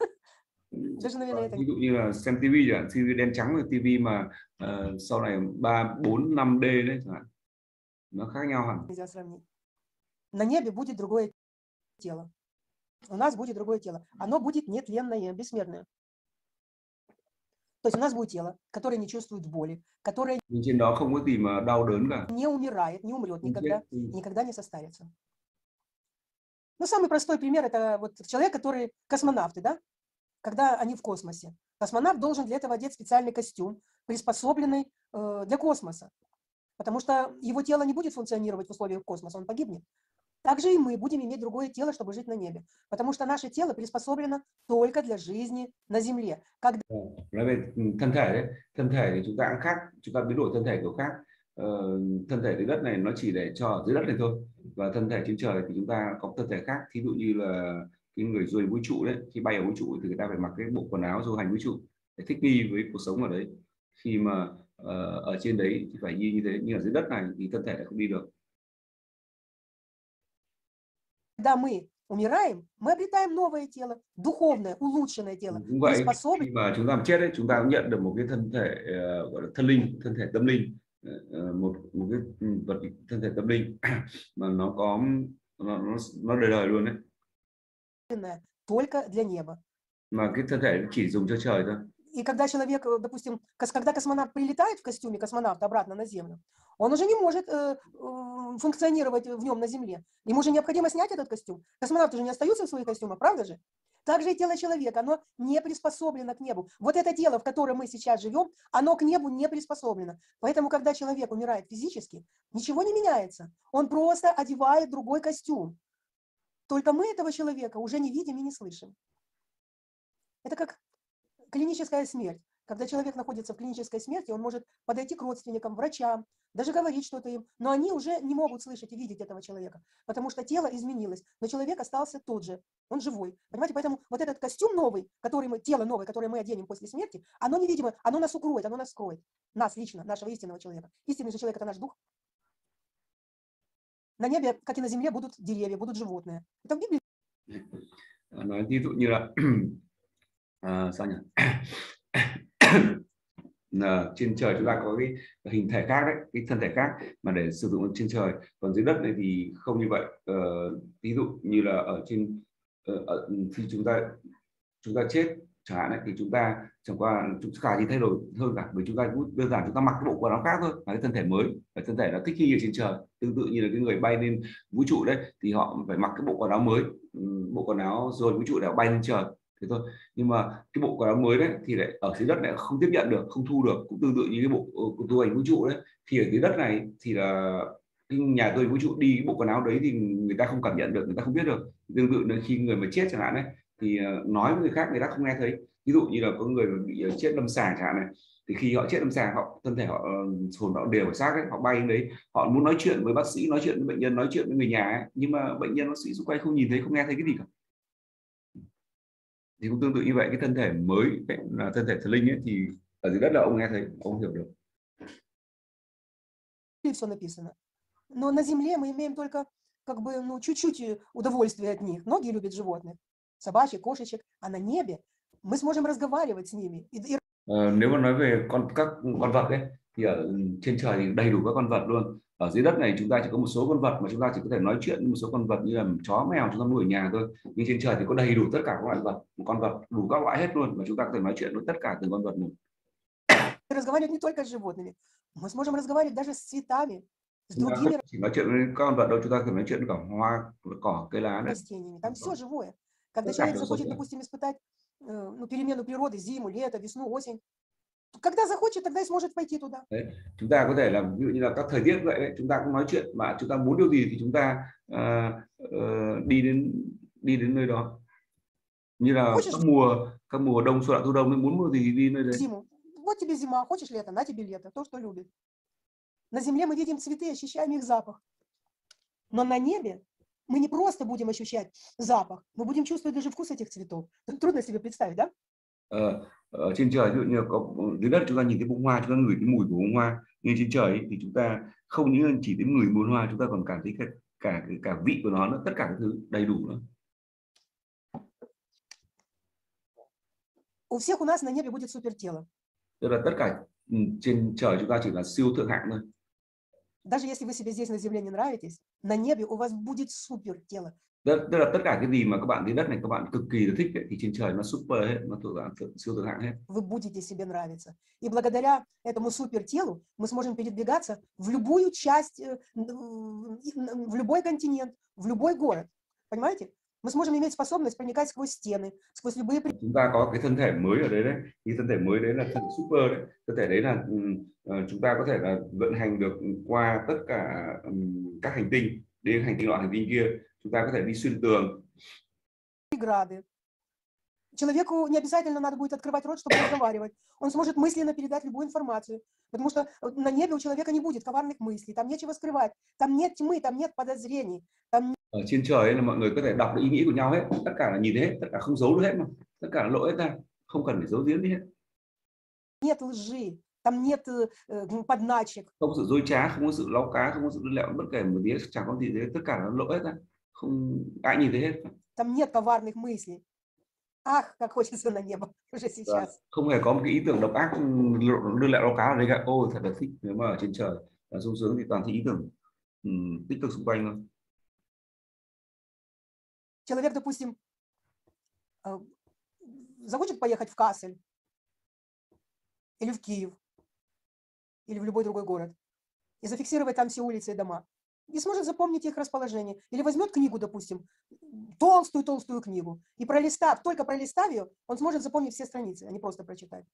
Совершенно верно это. ví dụ như là xem tivi chẳng hạn tivi đen trắng là tivi mà ờ, sau này ba bốn năm D đấy chẳng hạn Nó khác nhau hẳn Нельзя сравнить. На небе будет другое тело. У нас будет другое тело. Оно будет нетленное, бессмертное. То есть у нас будет тело, которое не чувствует боли, которое не умирает, не умрет никогда. никогда не состарится. Ну, самый простой пример – это вот человек, который космонавты, да? Когда они в космосе. Космонавт должен для этого одеть специальный костюм, приспособленный э, для космоса. Потому что его тело не будет функционировать в условиях космоса, он погибнет. Также и мы будем иметь другое тело, чтобы жить на небе. Потому что наше тело приспособлено только для жизни на Земле. Когда cái người hành vũ trụ đấy khi bay ở vũ trụ thì người ta phải mặc cái bộ quần áo du hành vũ trụ để thích nghi với cuộc sống ở đấy khi mà ờ, ở trên đấy thì phải đi như thế nhưng ở dưới đất này thì thân thể lại không đi được когда мы умираем, мы обретаем новое тело, духовное, улучшенное тело, cũng vậy приспособленное khi mà chúng ta chết đấy chúng ta cũng nhận được một cái thân thể ờ, gọi là thân linh thân thể tâm linh Ờ, ờ, một một cái ừ, vật thân thể tâm linh *clears throat* mà nó có nó nó, nó đời đời luôn đấy только для неба. mà cái thân thể chỉ dùng cho trời thôi И когда человек, э, допустим, когда космонавт прилетает в костюме космонавта обратно на Землю, он уже не может э, э, функционировать в нем на Земле. Ему же необходимо снять этот костюм. Космонавты же не остаются в своих костюмах, правда же? Также и тело человека, оно не приспособлено к небу. Вот это тело, в котором мы сейчас живем, оно к небу не приспособлено. Поэтому, когда человек умирает физически, ничего не меняется. Он просто одевает другой костюм. Только мы этого человека уже не видим и не слышим. Это как клиническая смерть. Когда человек находится в клинической смерти, он может подойти к родственникам, врачам, даже говорить что-то им, но они уже не могут слышать и видеть этого человека, потому что тело изменилось, но человек остался тот же, он живой. Понимаете, поэтому вот этот костюм новый, который мы, тело новое, которое мы оденем после смерти, оно невидимо, оно нас укроет, оно нас скроет. Нас лично, нашего истинного человека. Истинный же человек – это наш дух. На nебе, как и на земле, будут деревья, будут животные. Это в Библии *clears throat* à, sao nhỉ? Là *coughs* ờ, trên trời chúng ta có cái hình thể khác đấy cái thân thể khác mà để sử dụng trên trời. Còn dưới đất này thì không như vậy. Ờ, ví dụ như là ở trên ờ, ở, ừ, khi chúng ta chúng ta chết chẳng hạn ấy, thì chúng ta chẳng qua chúng cả gì thay đổi hơn cả bởi chúng ta cũng đơn giản chúng ta mặc cái bộ quần áo khác thôi là cái thân thể mới và thân thể nó thích nghi ở trên trời. Tương tự như là cái người bay lên vũ trụ đấy thì họ phải mặc cái bộ quần áo mới. Ừ, bộ quần áo rồi vũ trụ để bay lên trời thế thôi. Nhưng mà cái bộ quần áo mới đấy thì lại ở dưới đất lại không tiếp nhận được không thu được. Cũng tương tự như cái bộ ờ, tu hành vũ trụ đấy. Thì ở dưới đất này thì là cái nhà tôi vũ trụ đi cái bộ quần áo đấy thì người ta không cảm nhận được người ta không biết được. Tương tự là khi người mà chết chẳng hạn đấy thì ờ, nói với người khác người ta không nghe thấy. Ví dụ như là có người bị ờ, chết lâm sàng chẳng hạn này thì khi họ chết lâm sàng họ thân thể họ hồn họ đều xác ấy họ bay đến đấy. Họ muốn nói chuyện với bác sĩ nói chuyện với bệnh nhân nói chuyện với người nhà ấy, nhưng mà bệnh nhân bác sĩ xung quanh không nhìn thấy không nghe thấy cái gì cả. Thì cũng tương tự như vậy cái thân thể mới là thân thể thần linh ấy thì ở dưới đất là ông nghe thấy ông hiểu được все написано. Но на земле мы имеем только как бы, ну, чуть-чуть э, удовольствия от них. Многие любят животных, собачек, кошечек, а на небе мы сможем разговаривать с ними. И, и Ờ, nếu mà nói về con các con vật ấy thì ở trên trời thì đầy đủ các con vật luôn ở dưới đất này chúng ta chỉ có một số con vật mà chúng ta chỉ có thể nói chuyện với một số con vật như là chó mèo chúng ta nuôi ở nhà thôi nhưng trên trời thì có đầy đủ tất cả các loại vật một con vật đủ các loại hết luôn và chúng ta có thể nói chuyện với tất cả từng con vật một разговаривать не только с животными, мы сможем разговаривать даже с цветами, с chúng ta другими không chỉ nói chuyện với các con vật đâu chúng ta có thể nói chuyện với cả hoa cỏ cây lá đấy растениями. Там все живое. Когда Ну, человек как захочет, живое? допустим, испытать э, ну, перемену природы, зиму, лето, весну, осень, когда захочет, тогда и сможет пойти туда. chúng ta có thể là ví dụ như là các thời tiết vậy đấy, chúng ta cũng nói chuyện mà chúng ta muốn điều gì thì chúng ta ờ, ờ, đi đến đi đến nơi đó như là Хочешь- các mùa các mùa đông xuân hạ thu đông muốn mùa gì thì đi nơi đấy Зиму. Вот тебе зима, хочешь лето, на тебе лето, то, что любит. На земле мы видим цветы, ощущаем их запах. Но на небе мы не просто будем ощущать запах, мы будем чувствовать даже вкус этих цветов. Трудно себе представить, да? Ờ, ở trên trời ví dụ như là có dưới đất chúng ta nhìn thấy bông hoa chúng ta ngửi cái mùi của bông hoa nhưng trên trời ấy, thì chúng ta không những chỉ thấy ngửi mùi hoa chúng ta còn cảm thấy cả cả cả, cả vị của nó nữa tất cả các thứ đầy đủ nữa У всех у нас на небе будет супертело. tức là tất cả ừ, trên trời chúng ta chỉ là siêu thượng hạng thôi Даже если вы себе здесь на земле не нравитесь, на небе у вас будет супертело. tức, tức là tất cả cái gì mà các bạn dưới đất này các bạn cực kỳ là thích ấy, thì trên trời nó super hết nó thuộc dạng thượng- siêu thượng hạng hết Вы будете себе нравиться. И благодаря этому супертелу мы сможем передвигаться в любую часть, э, в любой континент, в любой город. Понимаете? Мы сможем иметь способность проникать сквозь стены, сквозь любые chúng ta có cái thân thể mới ở đấy đấy thì thân thể mới đấy là thân super đấy thân thể đấy là chúng ta có thể là vận hành được qua tất cả các hành tinh đến hành tinh nọ hành tinh kia chúng ta có thể đi xuyên tường преграды. Человеку не обязательно надо будет открывать рот, чтобы разговаривать. Он сможет мысленно передать любую информацию. Потому что э, на небе у человека не будет коварных мыслей, там нечего скрывать, там нет тьмы, там нет подозрений, там ở trên trời ấy là mọi người có thể đọc được ý nghĩ của nhau hết tất cả là nhìn thấy hết tất cả không giấu được hết mà tất cả là lộ hết ra không cần phải giấu giếm gì hết нет лжи, там нет э, э, подначек. không có sự dối trá không có sự lau cá không có sự lẹo bất kể một tí chẳng có gì thế tất cả nó lộ hết ra không ai nhìn thấy hết Там нет коварных мыслей. Ах, как хочется на небо *laughs* уже Và сейчас. không hề có một cái ý tưởng độc ác ừ, lộ- đưa lẹo lau cá ở đây cả ô thật là thích nếu mà ở trên trời là sung sướng thì toàn thấy ý tưởng ừm, tích cực xung quanh thôi Человек, допустим, э, захочет поехать в Кассель, или в Киев, или в любой другой город, и зафиксировать там все улицы и дома, и сможет запомнить их расположение. Или возьмет книгу, допустим, толстую-толстую книгу, и пролистав, только пролистав ее, он сможет запомнить все страницы, а не просто прочитать.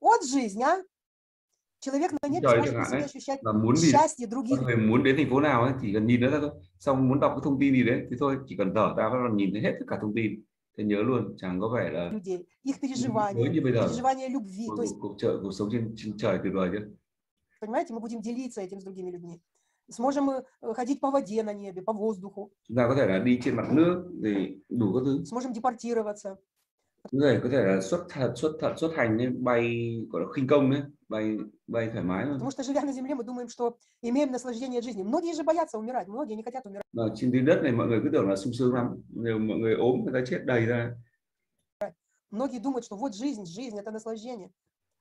Вот жизнь, а! Человек на небе Trời chẳng hạn đấy, ощущать là muốn gì con người muốn đến thành phố nào ấy chỉ cần nhìn nó ra thôi xong muốn đọc cái thông tin gì đấy thì thôi chỉ cần thở ra và nhìn thấy hết tất cả thông tin thì nhớ luôn chẳng có vẻ là mới như bây giờ cuộc, cuộc chợ cuộc sống trên, trên trời tuyệt vời chứ понимаете, мы будем делиться этим с другими людьми. Сможем мы э, ходить по воде на небе, по воздуху, сможем депортироваться. có thể có thể là xuất thật xuất thật xuất hành ấy, bay gọi là khinh công đấy bay bay thoải mái luôn Потому что, живя на земле, мы думаем, что имеем наслаждение от жизни. Многие же боятся умирать, многие не хотят умирать. mà trên trái đất này mọi người cứ tưởng là sung sướng lắm nếu mọi người ốm người ta chết đầy ra Многие думают, что вот жизнь, жизнь – это наслаждение.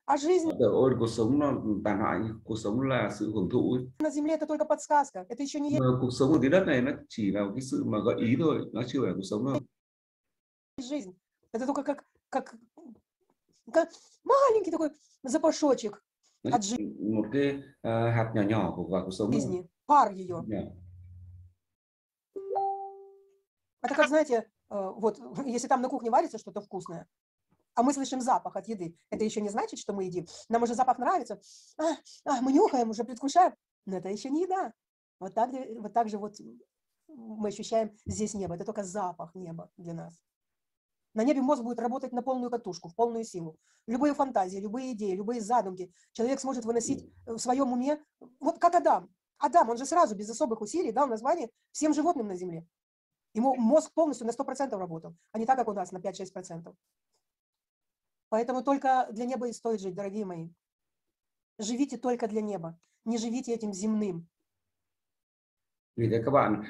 А жизнь tưởng ôi cuộc sống nó tàn hại cuộc sống là sự hưởng thụ ấy. на земле – это только подсказка. Это еще не mà cuộc sống ở dưới đất này nó chỉ là cái sự mà gợi ý thôi nó chưa phải là cuộc sống đâu есть жизнь. Это только как, как, как маленький такой запашочек nó от chỉ một cái à, hạt nhỏ nhỏ của vào cuộc sống thôi. жизни, пар ее. Это как, знаете, э, вот *laughs* если там на кухне варится что-то вкусное, а мы слышим запах от еды, это еще не значит, что мы едим. Нам уже запах нравится, а, а, мы нюхаем, уже предвкушаем, но это еще не еда. Вот так, вот так же вот мы ощущаем здесь небо, это только запах неба для нас. На небе мозг будет работать на полную катушку, в полную силу. Любые фантазии, любые идеи, любые задумки человек сможет выносить в своем уме, вот как Адам. Адам, он же сразу, без особых усилий, дал название всем животным на земле. Ему мозг полностью на 100% работал, а не так, как у нас на 5-6%. Поэтому только для неба и стоит жить, дорогие мои. Живите только для неба, не живите этим земным. vì thế các bạn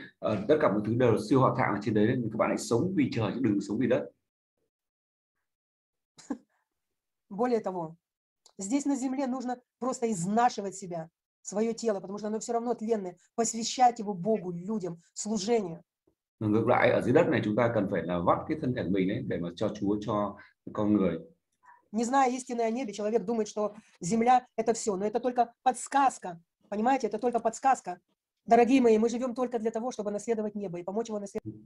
tất cả mọi thứ đều siêu hỏa thạng trên đấy các bạn hãy sống vì trời đừng sống vì đất Более того, здесь на земле нужно просто изнашивать себя, свое тело, потому что оно все равно тленное, посвящать его Богу, людям, служению. Ngược lại ở dưới đất này chúng ta cần phải là vắt cái thân thể của mình ấy để mà cho Chúa cho con người Не зная истины о небе, человек думает, что земля – это все, но это только подсказка. Понимаете, это только подсказка. Дорогие мои, мы живем только для того, чтобы наследовать небо и помочь его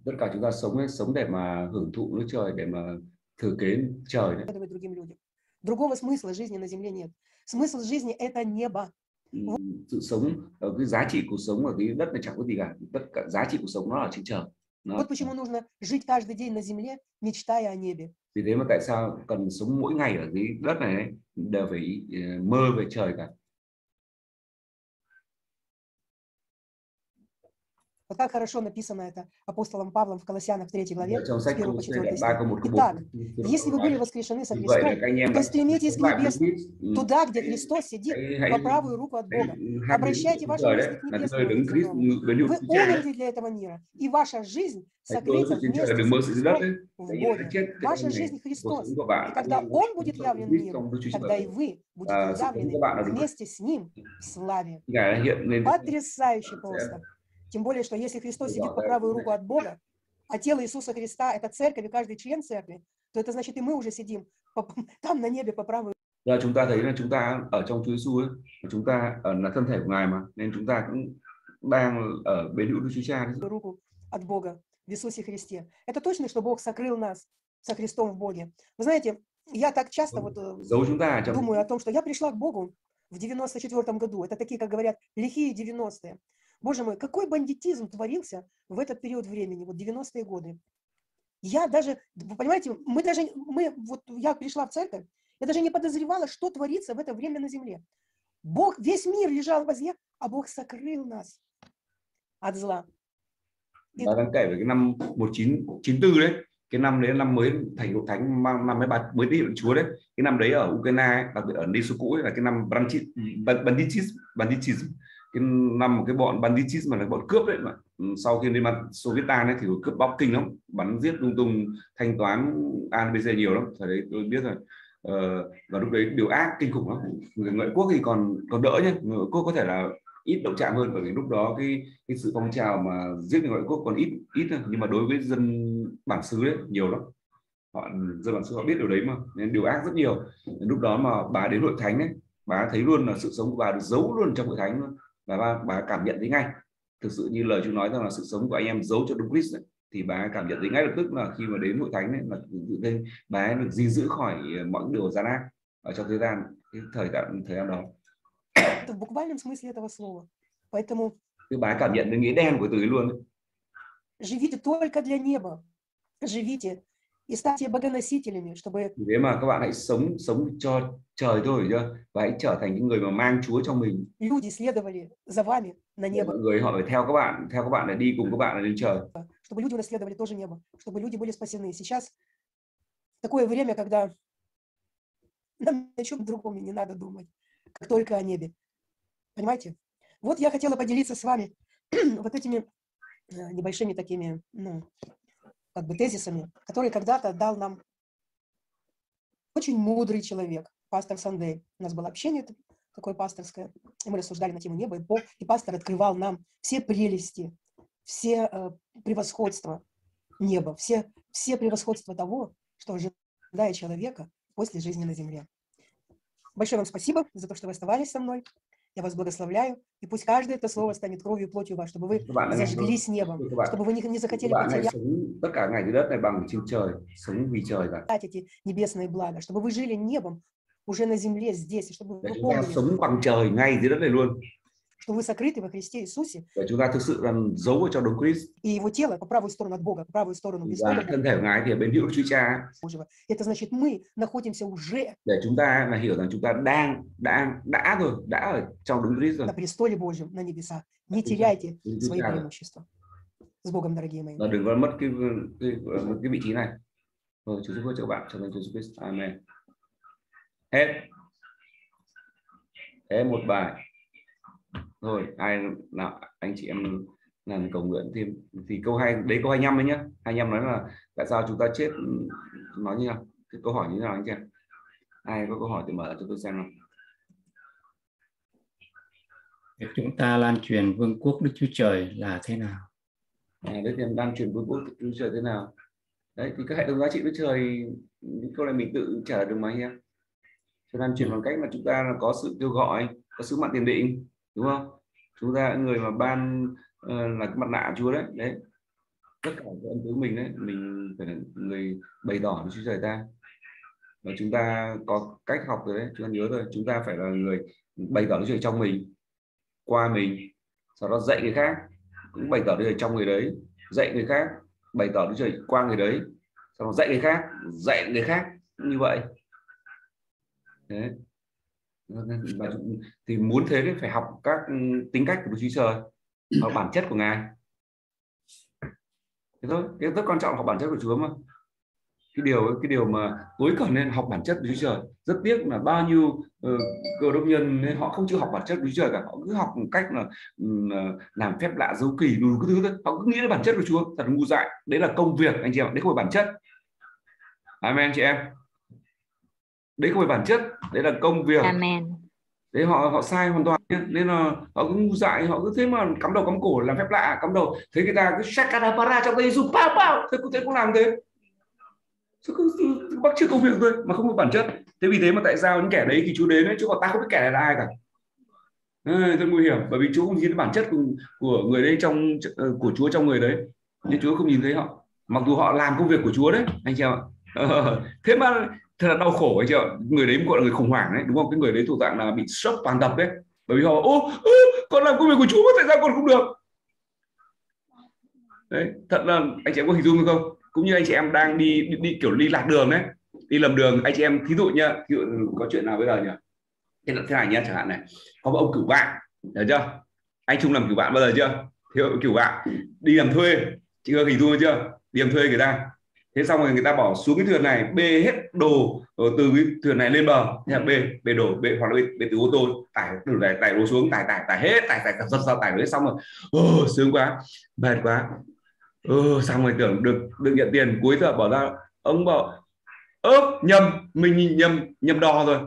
tất cả chúng ta sống sống để mà hưởng thụ nước trời để mà thừa kế trời đấy наследовать другим людям. Другого смысла жизни на земле нет. Смысл жизни – это небо. Ừm, sự sống ở cái giá trị cuộc sống ở cái đất này chẳng có gì cả tất cả giá trị cuộc sống nó ở trên trời nó Вот почему нужно жить каждый день на земле, мечтая о небе. vì thế mà tại sao cần sống mỗi ngày ở cái đất này đều phải mơ về trời cả Вот как хорошо написано это апостолом Павлом в Колоссянах 3 главе, Итак, если вы были воскрешены со Христом, то стремитесь к небесным, туда, где Христос сидит, по правую руку от Бога. Обращайте ваши мысли к небесному. Вы умерли для этого мира, и ваша жизнь сокрыта вместе с Христом в Боге. Ваша жизнь Христос. И когда Он будет явлен мир, тогда и вы будете явлены вместе с Ним в славе. Потрясающе просто. Тем более, что если Христос сидит по правую руку от Бога, а тело Иисуса Христа – это церковь, и каждый член церкви, то это значит, и мы уже сидим по- *laughs* там на небе по правую Giờ chúng ta thấy là chúng ta ở trong Chúa Giêsu và chúng ta là thân thể của Ngài mà, nên chúng ta cũng đang ở bên hữu Đức Chúa Cha руку от Бога в Иисусе Христе. Это точно, что Бог сокрыл нас со Христом в Боге. Вы знаете, я так часто вот э, думаю о том, что я пришла к Богу в 94 году. Это такие, как говорят, лихие 90-е. Боже мой, какой бандитизм творился в этот период времени, вот 90-е годы. Я даже, вы понимаете, мы даже, мы, вот я пришла в церковь, я даже не подозревала, что творится в это время на земле. Бог, весь мир лежал возле, а Бог сокрыл нас от зла. Bà đang kể về cái năm 1994 đấy, cái năm đấy năm mới thành hội thánh năm mới bà mới đi Chúa đấy. Cái năm đấy ở Ukraine, đặc biệt ở Liên Xô cũ ấy, là cái năm bandit, banditism, banditism cái năm một cái bọn banditis mà là bọn cướp đấy mà. Ừ, sau khi lên mặt Soviet tan ấy thì cướp bóc kinh lắm bắn giết lung tung thanh toán ABC nhiều lắm. Thời đấy tôi biết rồi. Ờ, và lúc đấy điều ác kinh khủng lắm. Người ngoại quốc thì còn còn đỡ nhé người ngoại quốc có thể là ít động chạm hơn bởi vì lúc đó cái cái sự phong trào mà giết người ngoại quốc còn ít ít thôi. nhưng mà đối với dân bản xứ đấy nhiều lắm. Họ dân bản xứ họ biết điều đấy mà nên điều ác rất nhiều. Lúc đó mà bà đến hội thánh ấy bà thấy luôn là sự sống của bà được giấu luôn trong hội thánh luôn và bà, bà cảm nhận thấy ngay thực sự như lời Chúa nói rằng là sự sống của anh em giấu cho đúng Christ ấy, thì bà cảm nhận thấy ngay lập tức là khi mà đến hội thánh ấy, là tự tin bà ấy được di giữ khỏi mọi điều gian ác ở trong thời gian cái thời gian thời gian đó Это в буквальном смысле этого слова. Поэтому cái bà ấy cảm nhận đến nghĩa đen của từ ấy luôn ấy. живите только для неба. Живите и станьте богоносителями, чтобы thế mà các bạn hãy sống sống cho trời thôi chưa và hãy trở thành những người mà mang Chúa trong mình люди следовали за вами на небо, mọi người họ phải theo các bạn theo các bạn để đi cùng các bạn lên trời чтобы люди унаследовали тоже небо, чтобы люди были спасены. Сейчас такое время, когда нам ни о чем другом не надо думать, как только о небе. Понимаете? Вот я хотела поделиться с вами *clears throat* вот этими э, небольшими такими, ну, как бы тезисами, которые когда-то дал нам очень мудрый человек, пастор Сандей. У нас было общение такое пасторское, и мы рассуждали на тему неба, и, Бог, и пастор открывал нам все прелести, все э, превосходства неба, все, все превосходства того, что ожидает человека после жизни на земле. Большое вам спасибо за то, что вы оставались со мной. Я вас благословляю, и пусть каждое это слово станет кровью и плотью вас, чтобы вы зажглись небом, чтобы вы не, не захотели потерять эти небесные блага, чтобы вы жили небом уже на земле здесь, и чтобы вы помнили что вы сокрыты во Христе Иисусе, để chúng ta thực sự là giấu ở trong đống Christ и его тело по правую сторону от Бога, по правую сторону và престола thân thể của ngài thì ở bên hữu Chúa Cha Божьего. Это значит, мы находимся уже để chúng ta là hiểu rằng chúng ta đang đang đã rồi đã ở trong đống Christ rồi на престоле Божьем, на небесах. Не теряйте свои преимущества. С Богом, дорогие мои. và đừng có mất cái cái, cái, cái vị trí này rồi Chúa giúp cho các bạn trong danh Chúa Jesus Christ Amen hết thế một bài rồi ai nào anh chị em làm cầu nguyện thêm. Thì câu hai đấy câu 25 đấy nhá. 25 nói là tại sao chúng ta chết? Nói như nào? Cái câu hỏi như thế nào anh chị ai có câu hỏi thì mở cho tôi xem nào. Việc chúng ta lan truyền vương quốc Đức Chúa Trời là thế nào? à, đấy thì đang truyền vương quốc Đức Chúa Trời thế nào? Đấy thì các hệ thống giá trị Đức Trời những câu này mình tự trả lời được mà anh em. Cho lan truyền bằng cách mà chúng ta là có sự kêu gọi có sứ mạng tiền định đúng không? Chúng ta người mà ban ờ, là cái mặt nạ Chúa đấy. Đấy. Tất cả cái ân tứ mình đấy, mình phải là người bày tỏ với Chúa Trời ta. Và chúng ta có cách học rồi đấy, chúng ta nhớ rồi chúng ta phải là người bày tỏ Đức Chúa Trời trong mình, qua mình, sau đó dạy người khác, cũng bày tỏ Đức Chúa Trời trong người đấy. Dạy người khác, bày tỏ Đức Chúa Trời qua người đấy. Sau đó dạy người khác, dạy người khác như vậy. Đấy. Vâng, và thì muốn thế thì phải học các ừ, tính cách của Đức Chúa Trời học bản chất của ngài. Thế thôi cái rất quan trọng học bản chất của Chúa mà. Cái điều cái điều mà tối cần nên học bản chất của Chúa Trời rất tiếc là bao nhiêu uh, cơ đốc nhân nên họ không chịu học bản chất của Chúa Trời cả. Họ cứ học một cách là um, làm phép lạ dấu kỳ đủ cái thứ thôi. Họ cứ nghĩ đến bản chất của Chúa thật ngu dại. Đấy là công việc anh chị em đấy không phải bản chất. Amen chị em đấy không phải bản chất đấy là công việc. Amen. đấy họ họ sai hoàn toàn nhé. Nên là họ cứ ngu dại họ cứ thế mà cắm đầu cắm cổ làm phép lạ cắm đầu. Thấy người ta cứ shakadapara trong tay dùng bao bao. Thế cũng thế cũng làm thế. Cứ, cứ, cứ bắt chước công việc thôi mà không có bản chất. Thế vì thế mà tại sao những kẻ đấy khi chú đến ấy chứ còn ta không biết kẻ này là ai cả. À, rất nguy hiểm bởi vì chú không nhìn bản chất của, của người đấy trong ờ, của chúa trong người đấy. Nhưng chúa không nhìn thấy họ. Mặc dù họ làm công việc của chúa đấy anh chị em ạ. *laughs* Thế mà thật là đau khổ ấy chị ạ người đấy gọi là người khủng hoảng đấy đúng không? Cái người đấy thuộc dạng là bị sốc toàn tập đấy. Bởi vì họ ô, ô con làm công việc của chú mà tại sao con không được? Đấy thật là anh chị em có hình dung được không? Cũng như anh chị em đang đi đi, đi kiểu đi lạc đường đấy đi lầm đường. Anh chị em thí dụ nhá thí dụ ừ, có chuyện nào bây giờ nhỉ? Thế là thế này nhá chẳng hạn này. Có một ông cửu bạn được chưa? Anh trung làm cửu bạn bao giờ chưa? Thiếu cửu bạn đi làm thuê. Chị có hình dung chưa? Đi làm thuê người ta thế xong rồi người ta bỏ xuống cái thuyền này bê hết đồ rồi từ cái thuyền này lên bờ. Là bê bê đồ bê hoặc là bê, bê từ ô tô tải đồ này tải đồ xuống tải tải tải hết tải tải tải tải, tải hết. Xong rồi oh, sướng quá mệt quá. Ừ, xong rồi tưởng được được nhận tiền. Cuối giờ bỏ ra ông bảo ơ nhầm mình nhìn nhầm nhầm đò rồi.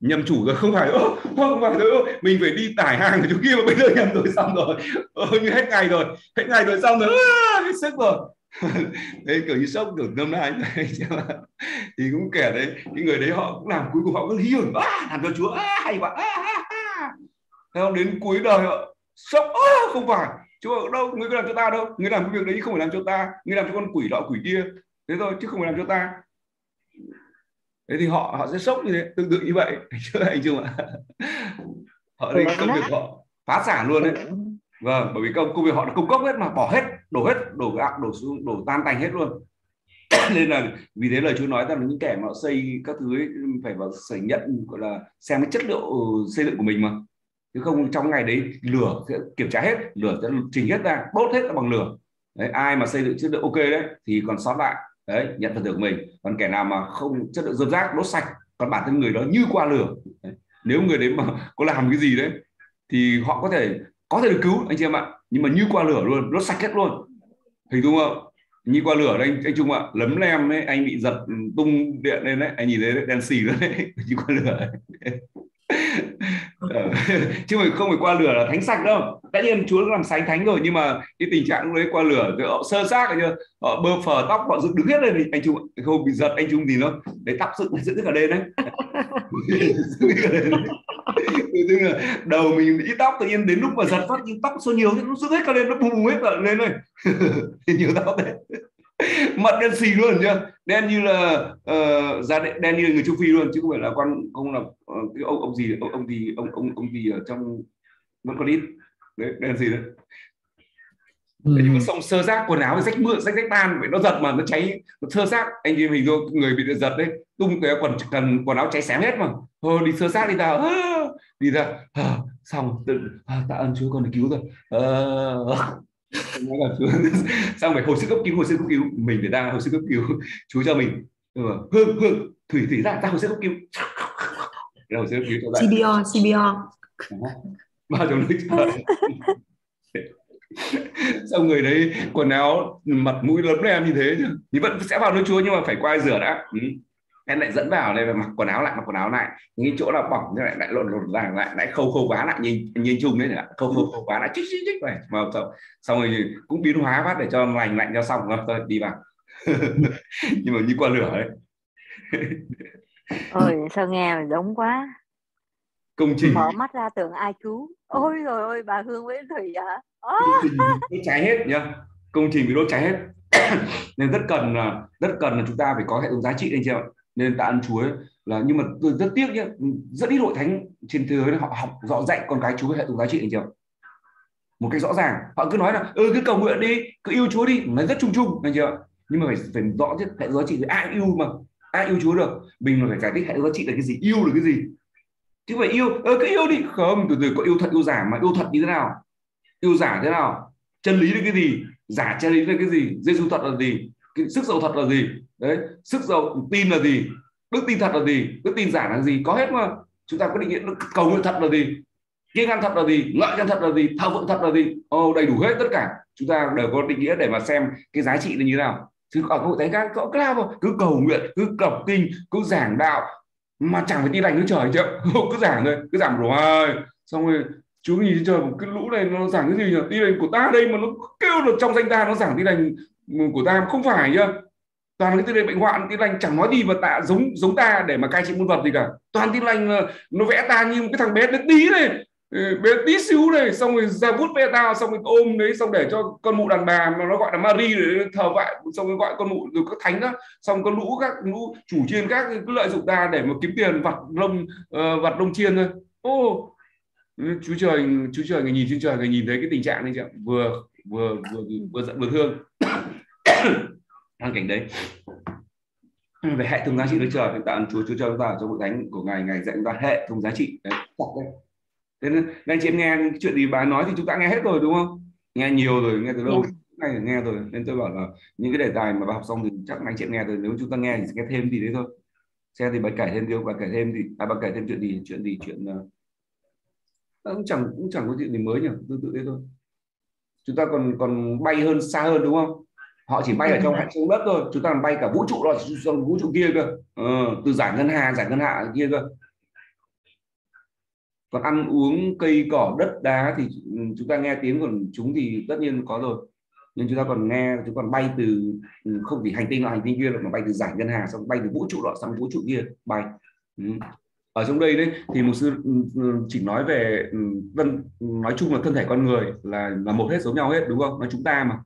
Nhầm chủ rồi không phải ơ không phải ơ, mình phải đi tải hàng ở chỗ kia mà bây giờ nhầm rồi xong rồi. Ơ như hết ngày rồi hết ngày rồi xong rồi à, hết sức rồi *laughs* đấy kiểu như sốc kiểu năm nay *laughs* thì cũng kể đấy những người đấy họ cũng làm cuối cùng họ cứ hí hưởng à, làm cho chúa à, hay quá à, à, à. đến cuối đời họ sốc à, không phải. Chúa đâu người có làm cho ta đâu. Người làm cái việc đấy không phải làm cho ta. Người làm cho con quỷ nọ quỷ kia. Thế thôi chứ không phải làm cho ta. Thế thì họ họ sẽ sốc như thế tương tự như vậy. *laughs* Chưa anh chưa ạ họ đây công việc họ phá sản luôn đấy vâng bởi vì công công việc họ đã cung cấp hết mà bỏ hết đổ hết đổ gạo đổ xuống đổ tan tành hết luôn. *coughs* Nên là vì thế lời chú nói rằng là những kẻ mà xây các thứ ấy, phải vào phải nhận gọi là xem cái chất liệu ừ, xây dựng của mình mà. Chứ không trong ngày đấy lửa sẽ kiểm tra hết lửa sẽ trình hết ra đốt hết bằng lửa. Đấy, ai mà xây dựng chất lượng ok đấy thì còn sót lại đấy nhận phần thưởng của mình. Còn kẻ nào mà không chất lượng dơm rác đốt sạch còn bản thân người đó như qua lửa đấy. nếu người đấy mà *laughs* có làm cái gì đấy thì họ có thể có thể được cứu anh chị em ạ. Nhưng mà như qua lửa luôn đốt sạch hết luôn. Hình dung không? Như qua lửa đấy anh, anh trung ạ lấm lem đấy anh bị giật tung điện lên đấy anh nhìn thấy đấy, đèn xì luôn đấy. *laughs* Như qua lửa đấy. Ờ, *laughs* chứ mà không phải qua lửa là thánh sạch đâu. Tất nhiên chúa làm sánh thánh rồi, nhưng mà cái tình trạng lúc đấy qua lửa thì họ sơ xác rồi chưa. Họ bơ phờ tóc, họ dựng đứng hết lên thì anh trung không bị giật, anh trung gì đâu đấy tóc dựng dựng tất cả lên đấy. *laughs* Tức là đầu mình ít tóc, tự nhiên đến lúc mà giật phát, nhưng tóc số nhiều thì nó dựng hết cả lên nó bùng hết cả lên. Rồi *laughs* nhiều tóc đấy mặt đen xì luôn chưa đen như là uh, da đen, đen như là người châu phi luôn chứ không phải là con không là uh, cái ông ông gì ông ông gì ông ông ông gì ở trong vẫn còn ít đấy đen gì đấy. Ừ. nhưng mà xong sơ xác quần áo rách mưa rách rách tan vậy nó giật mà nó cháy nó sơ xác anh chị mình vô người bị giật đấy tung cái quần cần quần áo cháy xém hết mà. Thôi đi sơ xác đi à, đi ra. À, xong tự à, tạ ơn chúa con được cứu rồi. À, *laughs* xong phải hồi sức cấp cứu hồi sức cấp cứu. Mình phải ra hồi sức cấp cứu. Chú cho mình. Ừ, hương hương thủy thủy ra ra hồi sức cấp cứu. Hồi sức cấp cứu cho CPR CPR bao trong nước trời xong người đấy quần áo mặt mũi lớn em như thế thì vẫn sẽ vào nước chúa nhưng mà phải qua rửa đã. Ừ. em lại dẫn vào đây mặc quần áo lại mặc quần áo lại. Những chỗ nào bỏng lại lại lộn lộn ra lại lại khâu khâu vá lại nhìn nhìn chung đấy nữa khâu khâu khâu vá lại chích chích chích này mà xong, xong rồi cũng biến hóa phát để cho lành lạnh cho xong. Rồi đi vào. *laughs* Nhưng mà như qua lửa đấy. *laughs* Ôi sao nghe mà giống quá. Công trình. Mở mắt ra tưởng ai cứu. Ôi rồi ôi bà hương với thủy à trình đốt cháy hết nhá. Công trình bị đốt cháy hết. *coughs* Nên rất cần là rất cần là chúng ta phải có hệ thống giá trị anh chị ạ nên ta ăn chuối là, nhưng mà tôi rất tiếc nhé rất ít hội thánh trên thế giới họ học rõ dạy con cái Chúa, hệ thống giá trị anh chị một cách rõ ràng. Họ cứ nói là ừ cứ cầu nguyện đi, cứ yêu Chúa đi. Nó rất chung chung anh chị ạ nhưng mà phải phải rõ chứ hệ thống giá trị thì ai yêu mà, ai yêu Chúa được? Mình phải giải thích hệ thống giá trị là cái gì, yêu là cái gì? Chứ phải yêu, ơ, cứ yêu đi. Không, từ từ, có yêu thật, yêu giả mà, yêu thật như thế nào? Yêu giả thế nào? Chân lý là cái gì? Giả chân lý là cái gì? Giêsu thật là gì? Cái sức giàu thật là gì? Đấy sức giàu tin là gì? Đức tin thật là gì? Đức tin giả là gì? Có hết mà. Chúng ta có định nghĩa cầu nguyện thật là gì? Kiêng ăn thật là gì? Ngợi ăn thật là gì? Thờ phượng thật là gì? Oh, đầy đủ hết tất cả. Chúng ta đều có định nghĩa để mà xem cái giá trị là như thế nào. Chứ ở hội thánh khác có cái nào cứ cầu nguyện cứ đọc kinh cứ giảng đạo. Mà chẳng phải tin lành nước trời chứ. *laughs* Cứ giảng thôi. Cứ giảng rồi xong rồi chú nhìn trời một cái lũ này nó giảng cái gì nhỉ? Tin lành của ta đây mà nó kêu được trong danh ta nó giảng tin lành của ta không phải nhá. Toàn cái tư lành bệnh hoạn tin lành chẳng nói gì mà tạ giống giống ta để mà cai trị muôn vật gì cả. Toàn tin lành ờ, nó vẽ ta như một cái thằng bé bé tí này. Ừ, bé tí xíu này xong rồi ra vút vẽ tao xong rồi ôm đấy xong để cho con mụ đàn bà mà nó gọi là Marie để thờ vại xong rồi gọi con mụ rồi các thánh đó. Xong con lũ các lũ chủ chiên các cứ lợi dụng ta để mà kiếm tiền vặt lông uh, vặt lông chiên thôi. Ô ừ, chú trời chú trời người nhìn trên trời người nhìn thấy cái tình trạng này chưa? Vừa vừa vừa vừa giận vừa thương. *coughs* Hoàn cảnh đấy. Về hệ thống giá trị Đức Trời thì tạ ơn Chúa Chúa cho chúng ta trong hội thánh của ngài ngài dạy chúng ta hệ thống giá trị. Đấy thế nên anh chị em nghe chuyện gì bà nói thì chúng ta nghe hết rồi đúng không? Nghe nhiều rồi nghe từ lâu. Ngay nghe rồi nên tôi bảo là những cái đề tài mà bà học xong thì chắc anh chị em nghe rồi. Nếu chúng ta nghe thì sẽ nghe thêm gì đấy thôi. Xem thì bà kể thêm gì bà kể thêm thì à bà kể thêm chuyện gì chuyện gì chuyện uh, cũng chẳng cũng chẳng có chuyện gì mới nhỉ? Tương tự thế thôi chúng ta còn còn bay hơn xa hơn đúng không? Họ chỉ bay ở trong hạnh trong đất thôi. Chúng ta còn bay cả vũ trụ rồi trong vũ trụ kia cơ. Ờ, từ giải ngân hà giải ngân hạ kia cơ. Còn ăn uống cây cỏ đất đá thì chúng ta nghe tiếng của chúng thì tất nhiên có rồi. Nhưng chúng ta còn nghe chúng còn bay từ không chỉ hành tinh nọ hành tinh kia mà bay từ giải ngân hà xong bay từ vũ trụ nọ sang vũ trụ kia bay. Ừ ở trong đây đấy thì một sư ừ, ừ, chỉ nói về ừ, vân nói chung là thân thể con người là là một hết giống nhau hết đúng không? Nói chúng ta mà.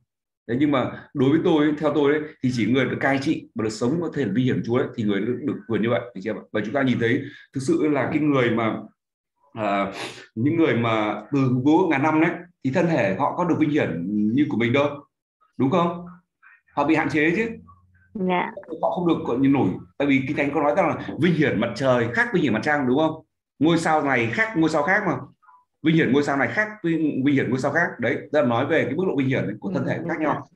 Thế nhưng mà đối với tôi theo tôi đấy thì chỉ người được cai trị và được sống có thể vi hiểm chúa thì người được, được quyền như vậy chị chưa và chúng ta nhìn thấy thực sự là cái người mà à, những người mà từ vô ngàn năm đấy thì thân thể họ có được vinh hiển như của mình đâu đúng không? Họ bị hạn chế chứ dạ. Họ không được gọi như nổi. Tại vì kinh thánh có nói rằng là vinh hiển mặt trời khác vinh hiển mặt trăng đúng không? Ngôi sao này khác ngôi sao khác mà. Vinh hiển ngôi sao này khác vinh, vinh hiển ngôi sao khác. Đấy ta nói về cái mức độ vinh hiển của thân thể khác nhau.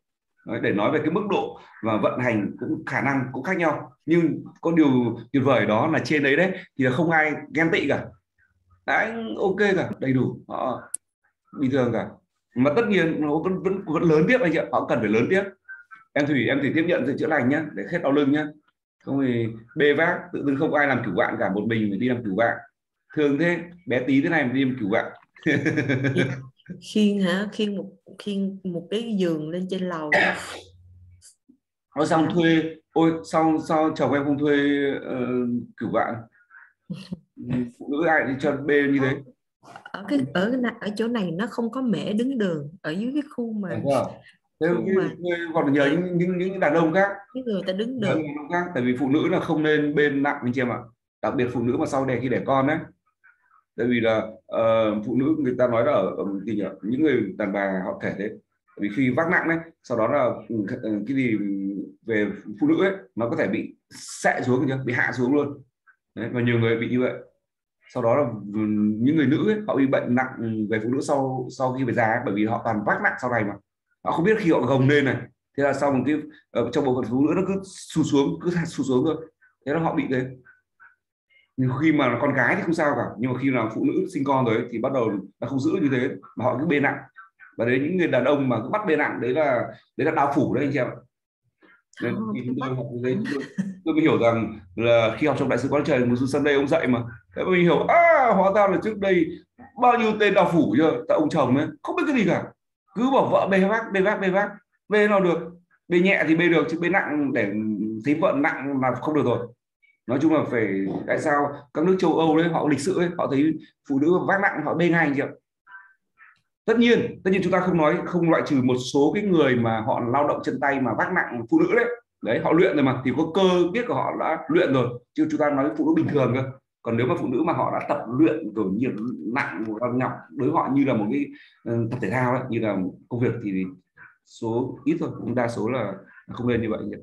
Đấy, để nói về cái mức độ và vận hành cũng khả năng cũng khác nhau. Nhưng có điều tuyệt vời đó là trên đấy đấy thì là không ai ghen tị cả. Đấy ok cả đầy đủ. Họ bình thường cả. Mà tất nhiên nó vẫn vẫn vẫn lớn tiếp anh chị họ cần phải lớn tiếp em thủy em thì tiếp nhận sự chữa lành nhá để hết đau lưng nhá. Không thì bê vác tự dưng không ai làm cửu vạn cả một mình phải đi làm cửu vạn thường thế bé tí thế này mà đi làm cửu vạn khiên hả? Khiên một khiên một cái giường lên trên lầu. *coughs* Nó xong thuê? Ôi sao sao chồng em không thuê uh, cửu vạn phụ nữ ai đi cho bê như thế? Ở cái ở ở chỗ này nó không có mẹ đứng đường ở dưới cái khu mà thế mà... còn nhờ những, những những đàn ông khác. Những người ta đứng đường khác tại vì phụ nữ là không nên bên nặng anh chị em ạ đặc biệt phụ nữ mà sau đẻ khi đẻ con đấy tại vì là uh, phụ nữ người ta nói là ở gì nhỉ? Những người đàn bà họ kể thế. Vì khi vác nặng đấy sau đó là ừ, cái gì về phụ nữ ấy nó có thể bị sệ xuống chưa bị hạ xuống luôn. Đấy, và nhiều người bị như vậy. Sau đó là những người nữ ấy, họ bị bệnh nặng về phụ nữ sau sau khi về già ấy, bởi vì họ toàn vác nặng sau này mà họ không biết khi họ gồng lên này. Thế là sau một cái ở trong bộ phận phụ nữ nó cứ sụt xuống cứ sụt xuống thôi. Thế là họ bị thế nhưng khi mà con gái thì không sao cả. Nhưng mà khi nào phụ nữ sinh con rồi thì bắt đầu nó không giữ như thế. Mà họ cứ bê nặng. Và đấy những người đàn ông mà cứ bắt bê nặng đấy là đấy là đau phủ đấy anh chị em nên khi chúng tôi học đấy tôi, tôi mới hiểu rằng là khi học trong đại sứ quán trời một xuân đây ông dạy mà. Thế mình hiểu à hóa ra là trước đây bao nhiêu tên đau phủ chưa? Tại ông chồng ấy không biết cái gì cả cứ bảo vợ bê vác bê vác bê vác. Bê nào được, bê nhẹ thì bê được, chứ bê nặng để thấy vợ nặng là không được rồi. Nói chung là phải, tại sao các nước châu âu đấy, họ lịch sự ấy, họ thấy phụ nữ vác nặng, họ bê ngay anh chị ạ. Tất nhiên tất nhiên chúng ta không nói, không loại trừ một số cái người mà họ lao động chân tay mà vác nặng phụ nữ đấy. Đấy, họ luyện rồi mà, thì có cơ biết của họ đã luyện rồi, chứ chúng ta nói phụ nữ bình thường cơ còn nếu mà phụ nữ mà họ đã tập luyện rồi nhiều nặng nhọc đối họ như là một cái ờ, tập thể thao đấy như là công việc thì số ít thôi cũng đa số là không nên như vậy nhỉ.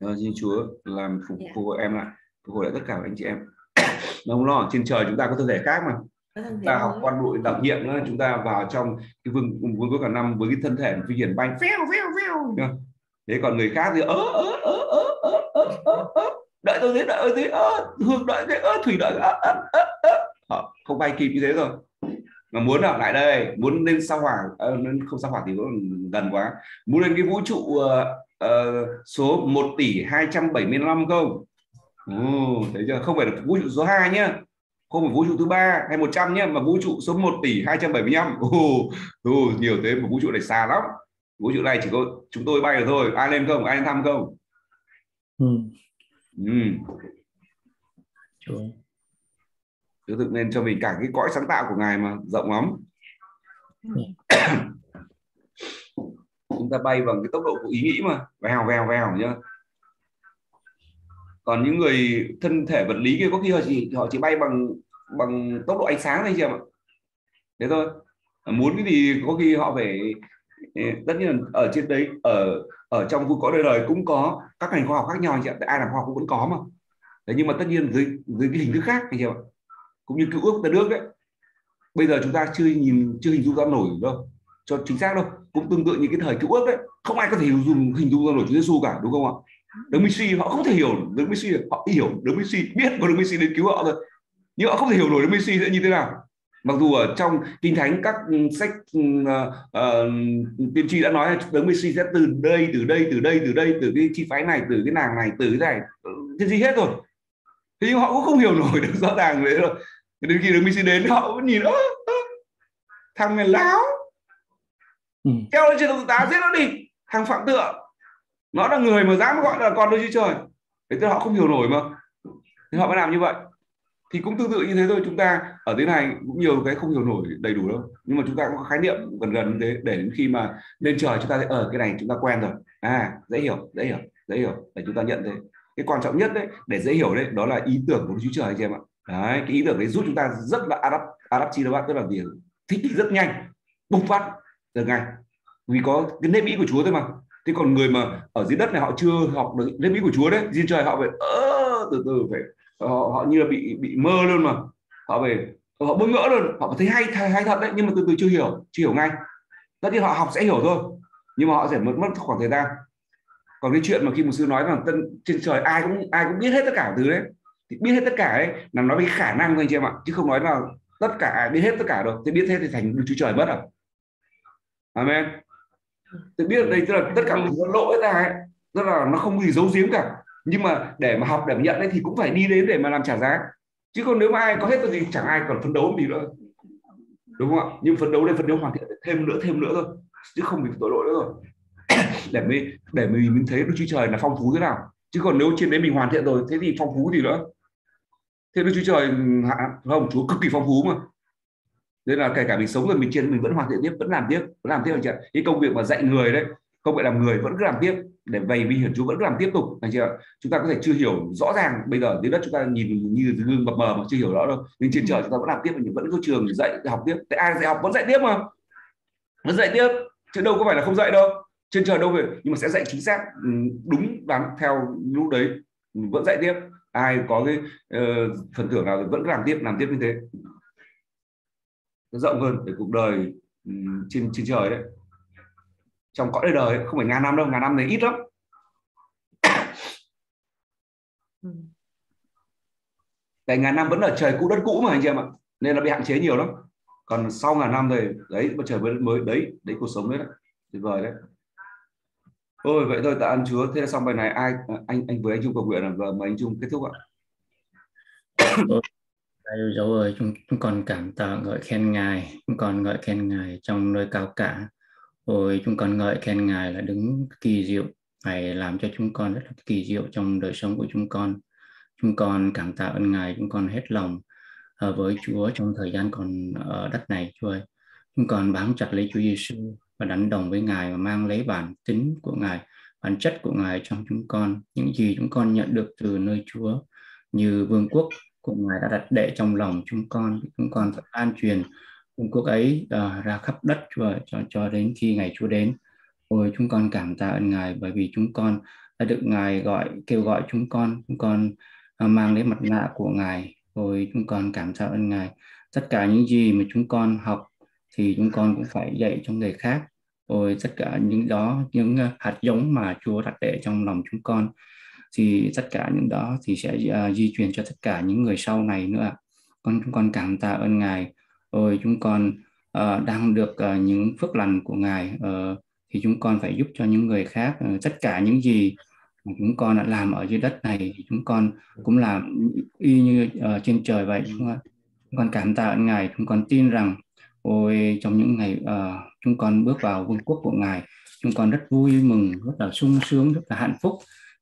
Ờ, xin Chúa làm phục hồi em lại phục hồi lại tất cả anh chị em. *coughs* Không lo trên trời chúng ta có thân thể khác mà. Chúng ta học quan đội đặc nhiệm đó, chúng ta vào trong cái vương vương quốc cả năm với cái thân thể phi hiển bay phèo phèo phèo. Thế còn người khác thì ớ ớ đợi tôi thế đợi tôi thế hương đợi thế thủy đợi. Ớ ớ ớ họ không bay kịp như thế rồi. Mà muốn ở lại đây muốn lên sao hỏa à, không sao hỏa thì cũng gần quá. Muốn lên cái vũ trụ uh, uh, số 1 tỷ 275 không? Ừ, thấy chưa? Không phải là vũ trụ số 2 nhá. Không phải vũ trụ thứ ba hay 100 nhé mà vũ trụ số 1 tỷ 275 ồ, ồ nhiều thế mà vũ trụ này xa lắm. Vũ trụ này chỉ có chúng tôi bay được thôi. Ai lên không? Ai lên thăm không? Ừ. Ừ. Chúa thực nên cho mình cả cái cõi sáng tạo của ngài mà rộng lắm. Ừ. *coughs* chúng ta bay bằng cái tốc độ của ý nghĩ mà vèo vèo vèo nhá. Còn những người thân thể vật lý kia có khi họ chỉ họ chỉ bay bằng bằng tốc độ ánh sáng thôi chị em ạ. Thế thôi. Muốn cái gì có khi họ phải tất nhiên ở trên đấy ở ở trong vui có đời đời cũng có các ngành khoa học khác nhau chị ạ. Ai làm khoa học cũng vẫn có mà. Thế nhưng mà tất nhiên dưới dưới cái hình thức khác anh chị ạ. Cũng như cựu ước tân nước đấy. Bây giờ chúng ta chưa nhìn, chưa hình dung ra nổi đâu. Cho chính xác đâu. Cũng tương tự như cái thời cựu ước đấy. Không ai có thể dùng hình dung ra nổi Chúa Giêsu cả, đúng không ạ? Đấng Messi, họ không thể hiểu Đấng Messi. Họ hiểu Đấng Messi, biết có Đấng Messi đến cứu họ rồi nhưng họ không thể hiểu nổi Đấng Messi sẽ như thế nào mặc dù ở trong kinh thánh các sách uh, uh, tiên tri đã nói là đấng Messi sẽ từ đây từ đây từ đây từ đây từ cái chi phái này từ cái nàng này từ cái này. Cái gì hết rồi. Thế nhưng họ cũng không hiểu nổi *laughs* được rõ ràng đấy rồi. Đến khi đấng Messi đến họ vẫn nhìn ơ thằng này láo. Ừ. treo lên trên thượng tá giết nó đi thằng phạm tượng nó là người mà dám gọi là con đôi chúa trời. Thế tức họ không hiểu nổi mà. Thì họ mới làm như vậy thì cũng tương tự như thế thôi, chúng ta ở thế này cũng nhiều cái không hiểu nổi đầy đủ đâu. Nhưng mà chúng ta cũng có khái niệm gần gần như thế, để đến khi mà lên trời chúng ta thấy ở ờ, cái này chúng ta quen rồi. À dễ hiểu dễ hiểu dễ hiểu, để chúng ta nhận thế. Cái quan trọng nhất đấy, để dễ hiểu đấy, đó là ý tưởng của Chúa Trời anh chị em ạ. Đấy, cái ý tưởng đấy giúp chúng ta rất là adapt bạn, tức là gì thích nghi rất nhanh, bùng phát được ngay. Vì có cái nếp ý của Chúa thôi mà. Thế còn người mà ở dưới đất này họ chưa học được nếp ý của Chúa đấy trên trời họ phải ơ từ từ phải Ờ, họ, họ như là bị bị mơ luôn mà. Họ về họ bỡ ngỡ luôn. Họ thấy hay hay, hay thật đấy nhưng mà từ từ chưa hiểu chưa hiểu ngay. Tất nhiên họ học sẽ hiểu thôi nhưng mà họ sẽ mất mất khoảng thời gian. Còn cái chuyện mà khi một sư nói rằng tân trên trời ai cũng ai cũng biết hết tất cả thứ đấy thì biết hết tất cả ấy là nói về khả năng thôi anh chị em ạ chứ không nói là tất cả ai biết hết tất cả đâu. Thì biết hết thì thành đức chúa trời mất à. Amen. Tôi biết đây tức là tất cả những lỗi ra ấy tức là nó không gì giấu giếm cả nhưng mà để mà học, để mà nhận ấy thì cũng phải đi đến để mà làm trả giá. Chứ còn nếu mà ai có hết thì chẳng ai còn phấn đấu gì nữa. Đúng không ạ? Nhưng phấn đấu đây phấn đấu hoàn thiện thêm nữa thêm nữa thôi. Chứ không bị tội lỗi nữa rồi. *coughs* Để mới để mình mình thấy Đức Chúa Trời là phong phú thế nào. Chứ còn nếu trên đấy mình hoàn thiện rồi, thế thì phong phú gì nữa? Thế Đức Chúa Trời không, Chúa cực kỳ phong phú mà. Nên là kể cả mình sống rồi, mình trên mình vẫn hoàn thiện tiếp, vẫn làm tiếp, vẫn làm tiếp anh chị ạ. Cái công việc mà dạy người đấy, không phải làm người, vẫn cứ làm tiếp để vầy vi hiển chúa vẫn làm tiếp tục anh chị ạ chúng ta có thể chưa hiểu rõ ràng bây giờ dưới đất chúng ta nhìn như gương mập mờ mà chưa hiểu rõ đâu nhưng trên trời chúng ta vẫn làm tiếp vẫn có trường dạy học tiếp. Tại ai dạy học vẫn dạy tiếp mà? Vẫn dạy tiếp chứ đâu có phải là không dạy đâu. Trên trời đâu về nhưng mà sẽ dạy chính xác ừ, đúng đoán theo lúc đấy vẫn dạy tiếp. Ai có cái uh, phần thưởng nào thì vẫn làm tiếp làm tiếp như thế. Nó rộng hơn để cuộc đời um, trên trên trời đấy trong cõi đời ấy, không phải ngàn năm đâu ngàn năm này ít lắm ừ. tại ngàn năm vẫn là trời cũ đất cũ mà anh chị em ạ nên nó bị hạn chế nhiều lắm còn sau ngàn năm rồi đấy mặt trời mới mới đấy đấy cuộc sống đấy, đấy. tuyệt vời đấy Ôi vậy thôi tạ ơn Chúa. Thế là xong bài này ai anh anh với anh Trung cầu nguyện và mời anh Trung kết thúc ạ. Dấu ơi, chúng, chúng còn cảm tạ ngợi khen Ngài, chúng còn ngợi khen Ngài trong nơi cao cả. Ôi chúng con ngợi khen Ngài là đứng kỳ diệu, Ngài làm cho chúng con rất là kỳ diệu trong đời sống của chúng con. Chúng con cảm tạ ơn Ngài, chúng con hết lòng ờ, với Chúa trong thời gian còn ở đất này, Chúa ơi. Chúng con bám chặt lấy Chúa Giêsu và đánh đồng với Ngài và mang lấy bản tính của Ngài, bản chất của Ngài trong chúng con, những gì chúng con nhận được từ nơi Chúa như vương quốc của Ngài đã đặt đệ trong lòng chúng con, chúng con phải an truyền vương quốc ấy uh, ra khắp đất Chúa cho cho đến khi ngày Chúa đến. Ôi chúng con cảm tạ ơn Ngài bởi vì chúng con đã được Ngài gọi kêu gọi chúng con, chúng con uh, mang lấy mặt nạ của Ngài. Ôi chúng con cảm tạ ơn Ngài. Tất cả những gì mà chúng con học thì chúng con cũng phải dạy cho người khác rồi tất cả những đó những ờ, hạt giống mà Chúa đặt để trong lòng chúng con thì tất cả những đó thì sẽ uh, di truyền cho tất cả những người sau này nữa con chúng con cảm tạ ơn ngài ôi chúng con uh, đang được uh, những phước lành của ngài uh, thì chúng con phải giúp cho những người khác uh, tất cả những gì mà chúng con đã làm ở dưới đất này thì chúng con cũng làm y như uh, trên trời vậy chúng con, chúng con cảm tạ ơn ngài chúng con tin rằng Ôi trong những ngày uh, chúng con bước vào vương quốc của Ngài, chúng con rất vui mừng, rất là sung sướng, rất là hạnh phúc.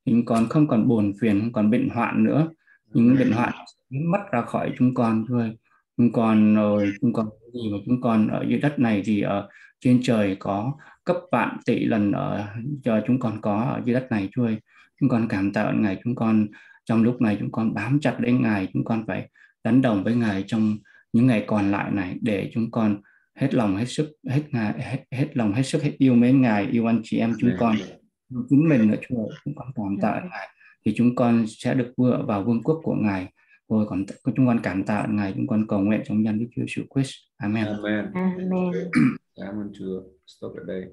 Chúng con không còn buồn phiền, không còn bệnh hoạn nữa. Những bệnh hoạn biến mất ra khỏi chúng con thôi. Chúng con rồi chúng con gì mà chúng con ở dưới đất này thì ở trên trời có cấp vạn tỷ lần ở cho chúng con có ở dưới đất này thôi. Chúng con cảm tạ Ngài, chúng con trong lúc này chúng con bám chặt đến Ngài, chúng con phải đánh đồng với Ngài trong những ngày còn lại này để chúng con hết lòng hết sức hết ngài hết, hết lòng hết sức hết yêu mến ngài yêu anh chị em chúng con chúng mình nữa chúa chúng con cảm tạ ngài thì chúng con sẽ được vựa vào vương quốc của ngài rồi còn chúng con cảm tạ ngài chúng con cầu nguyện trong danh đức Chúa Jesus. Christ amen. Amen. Amen. ơn chúa. Stop ở đây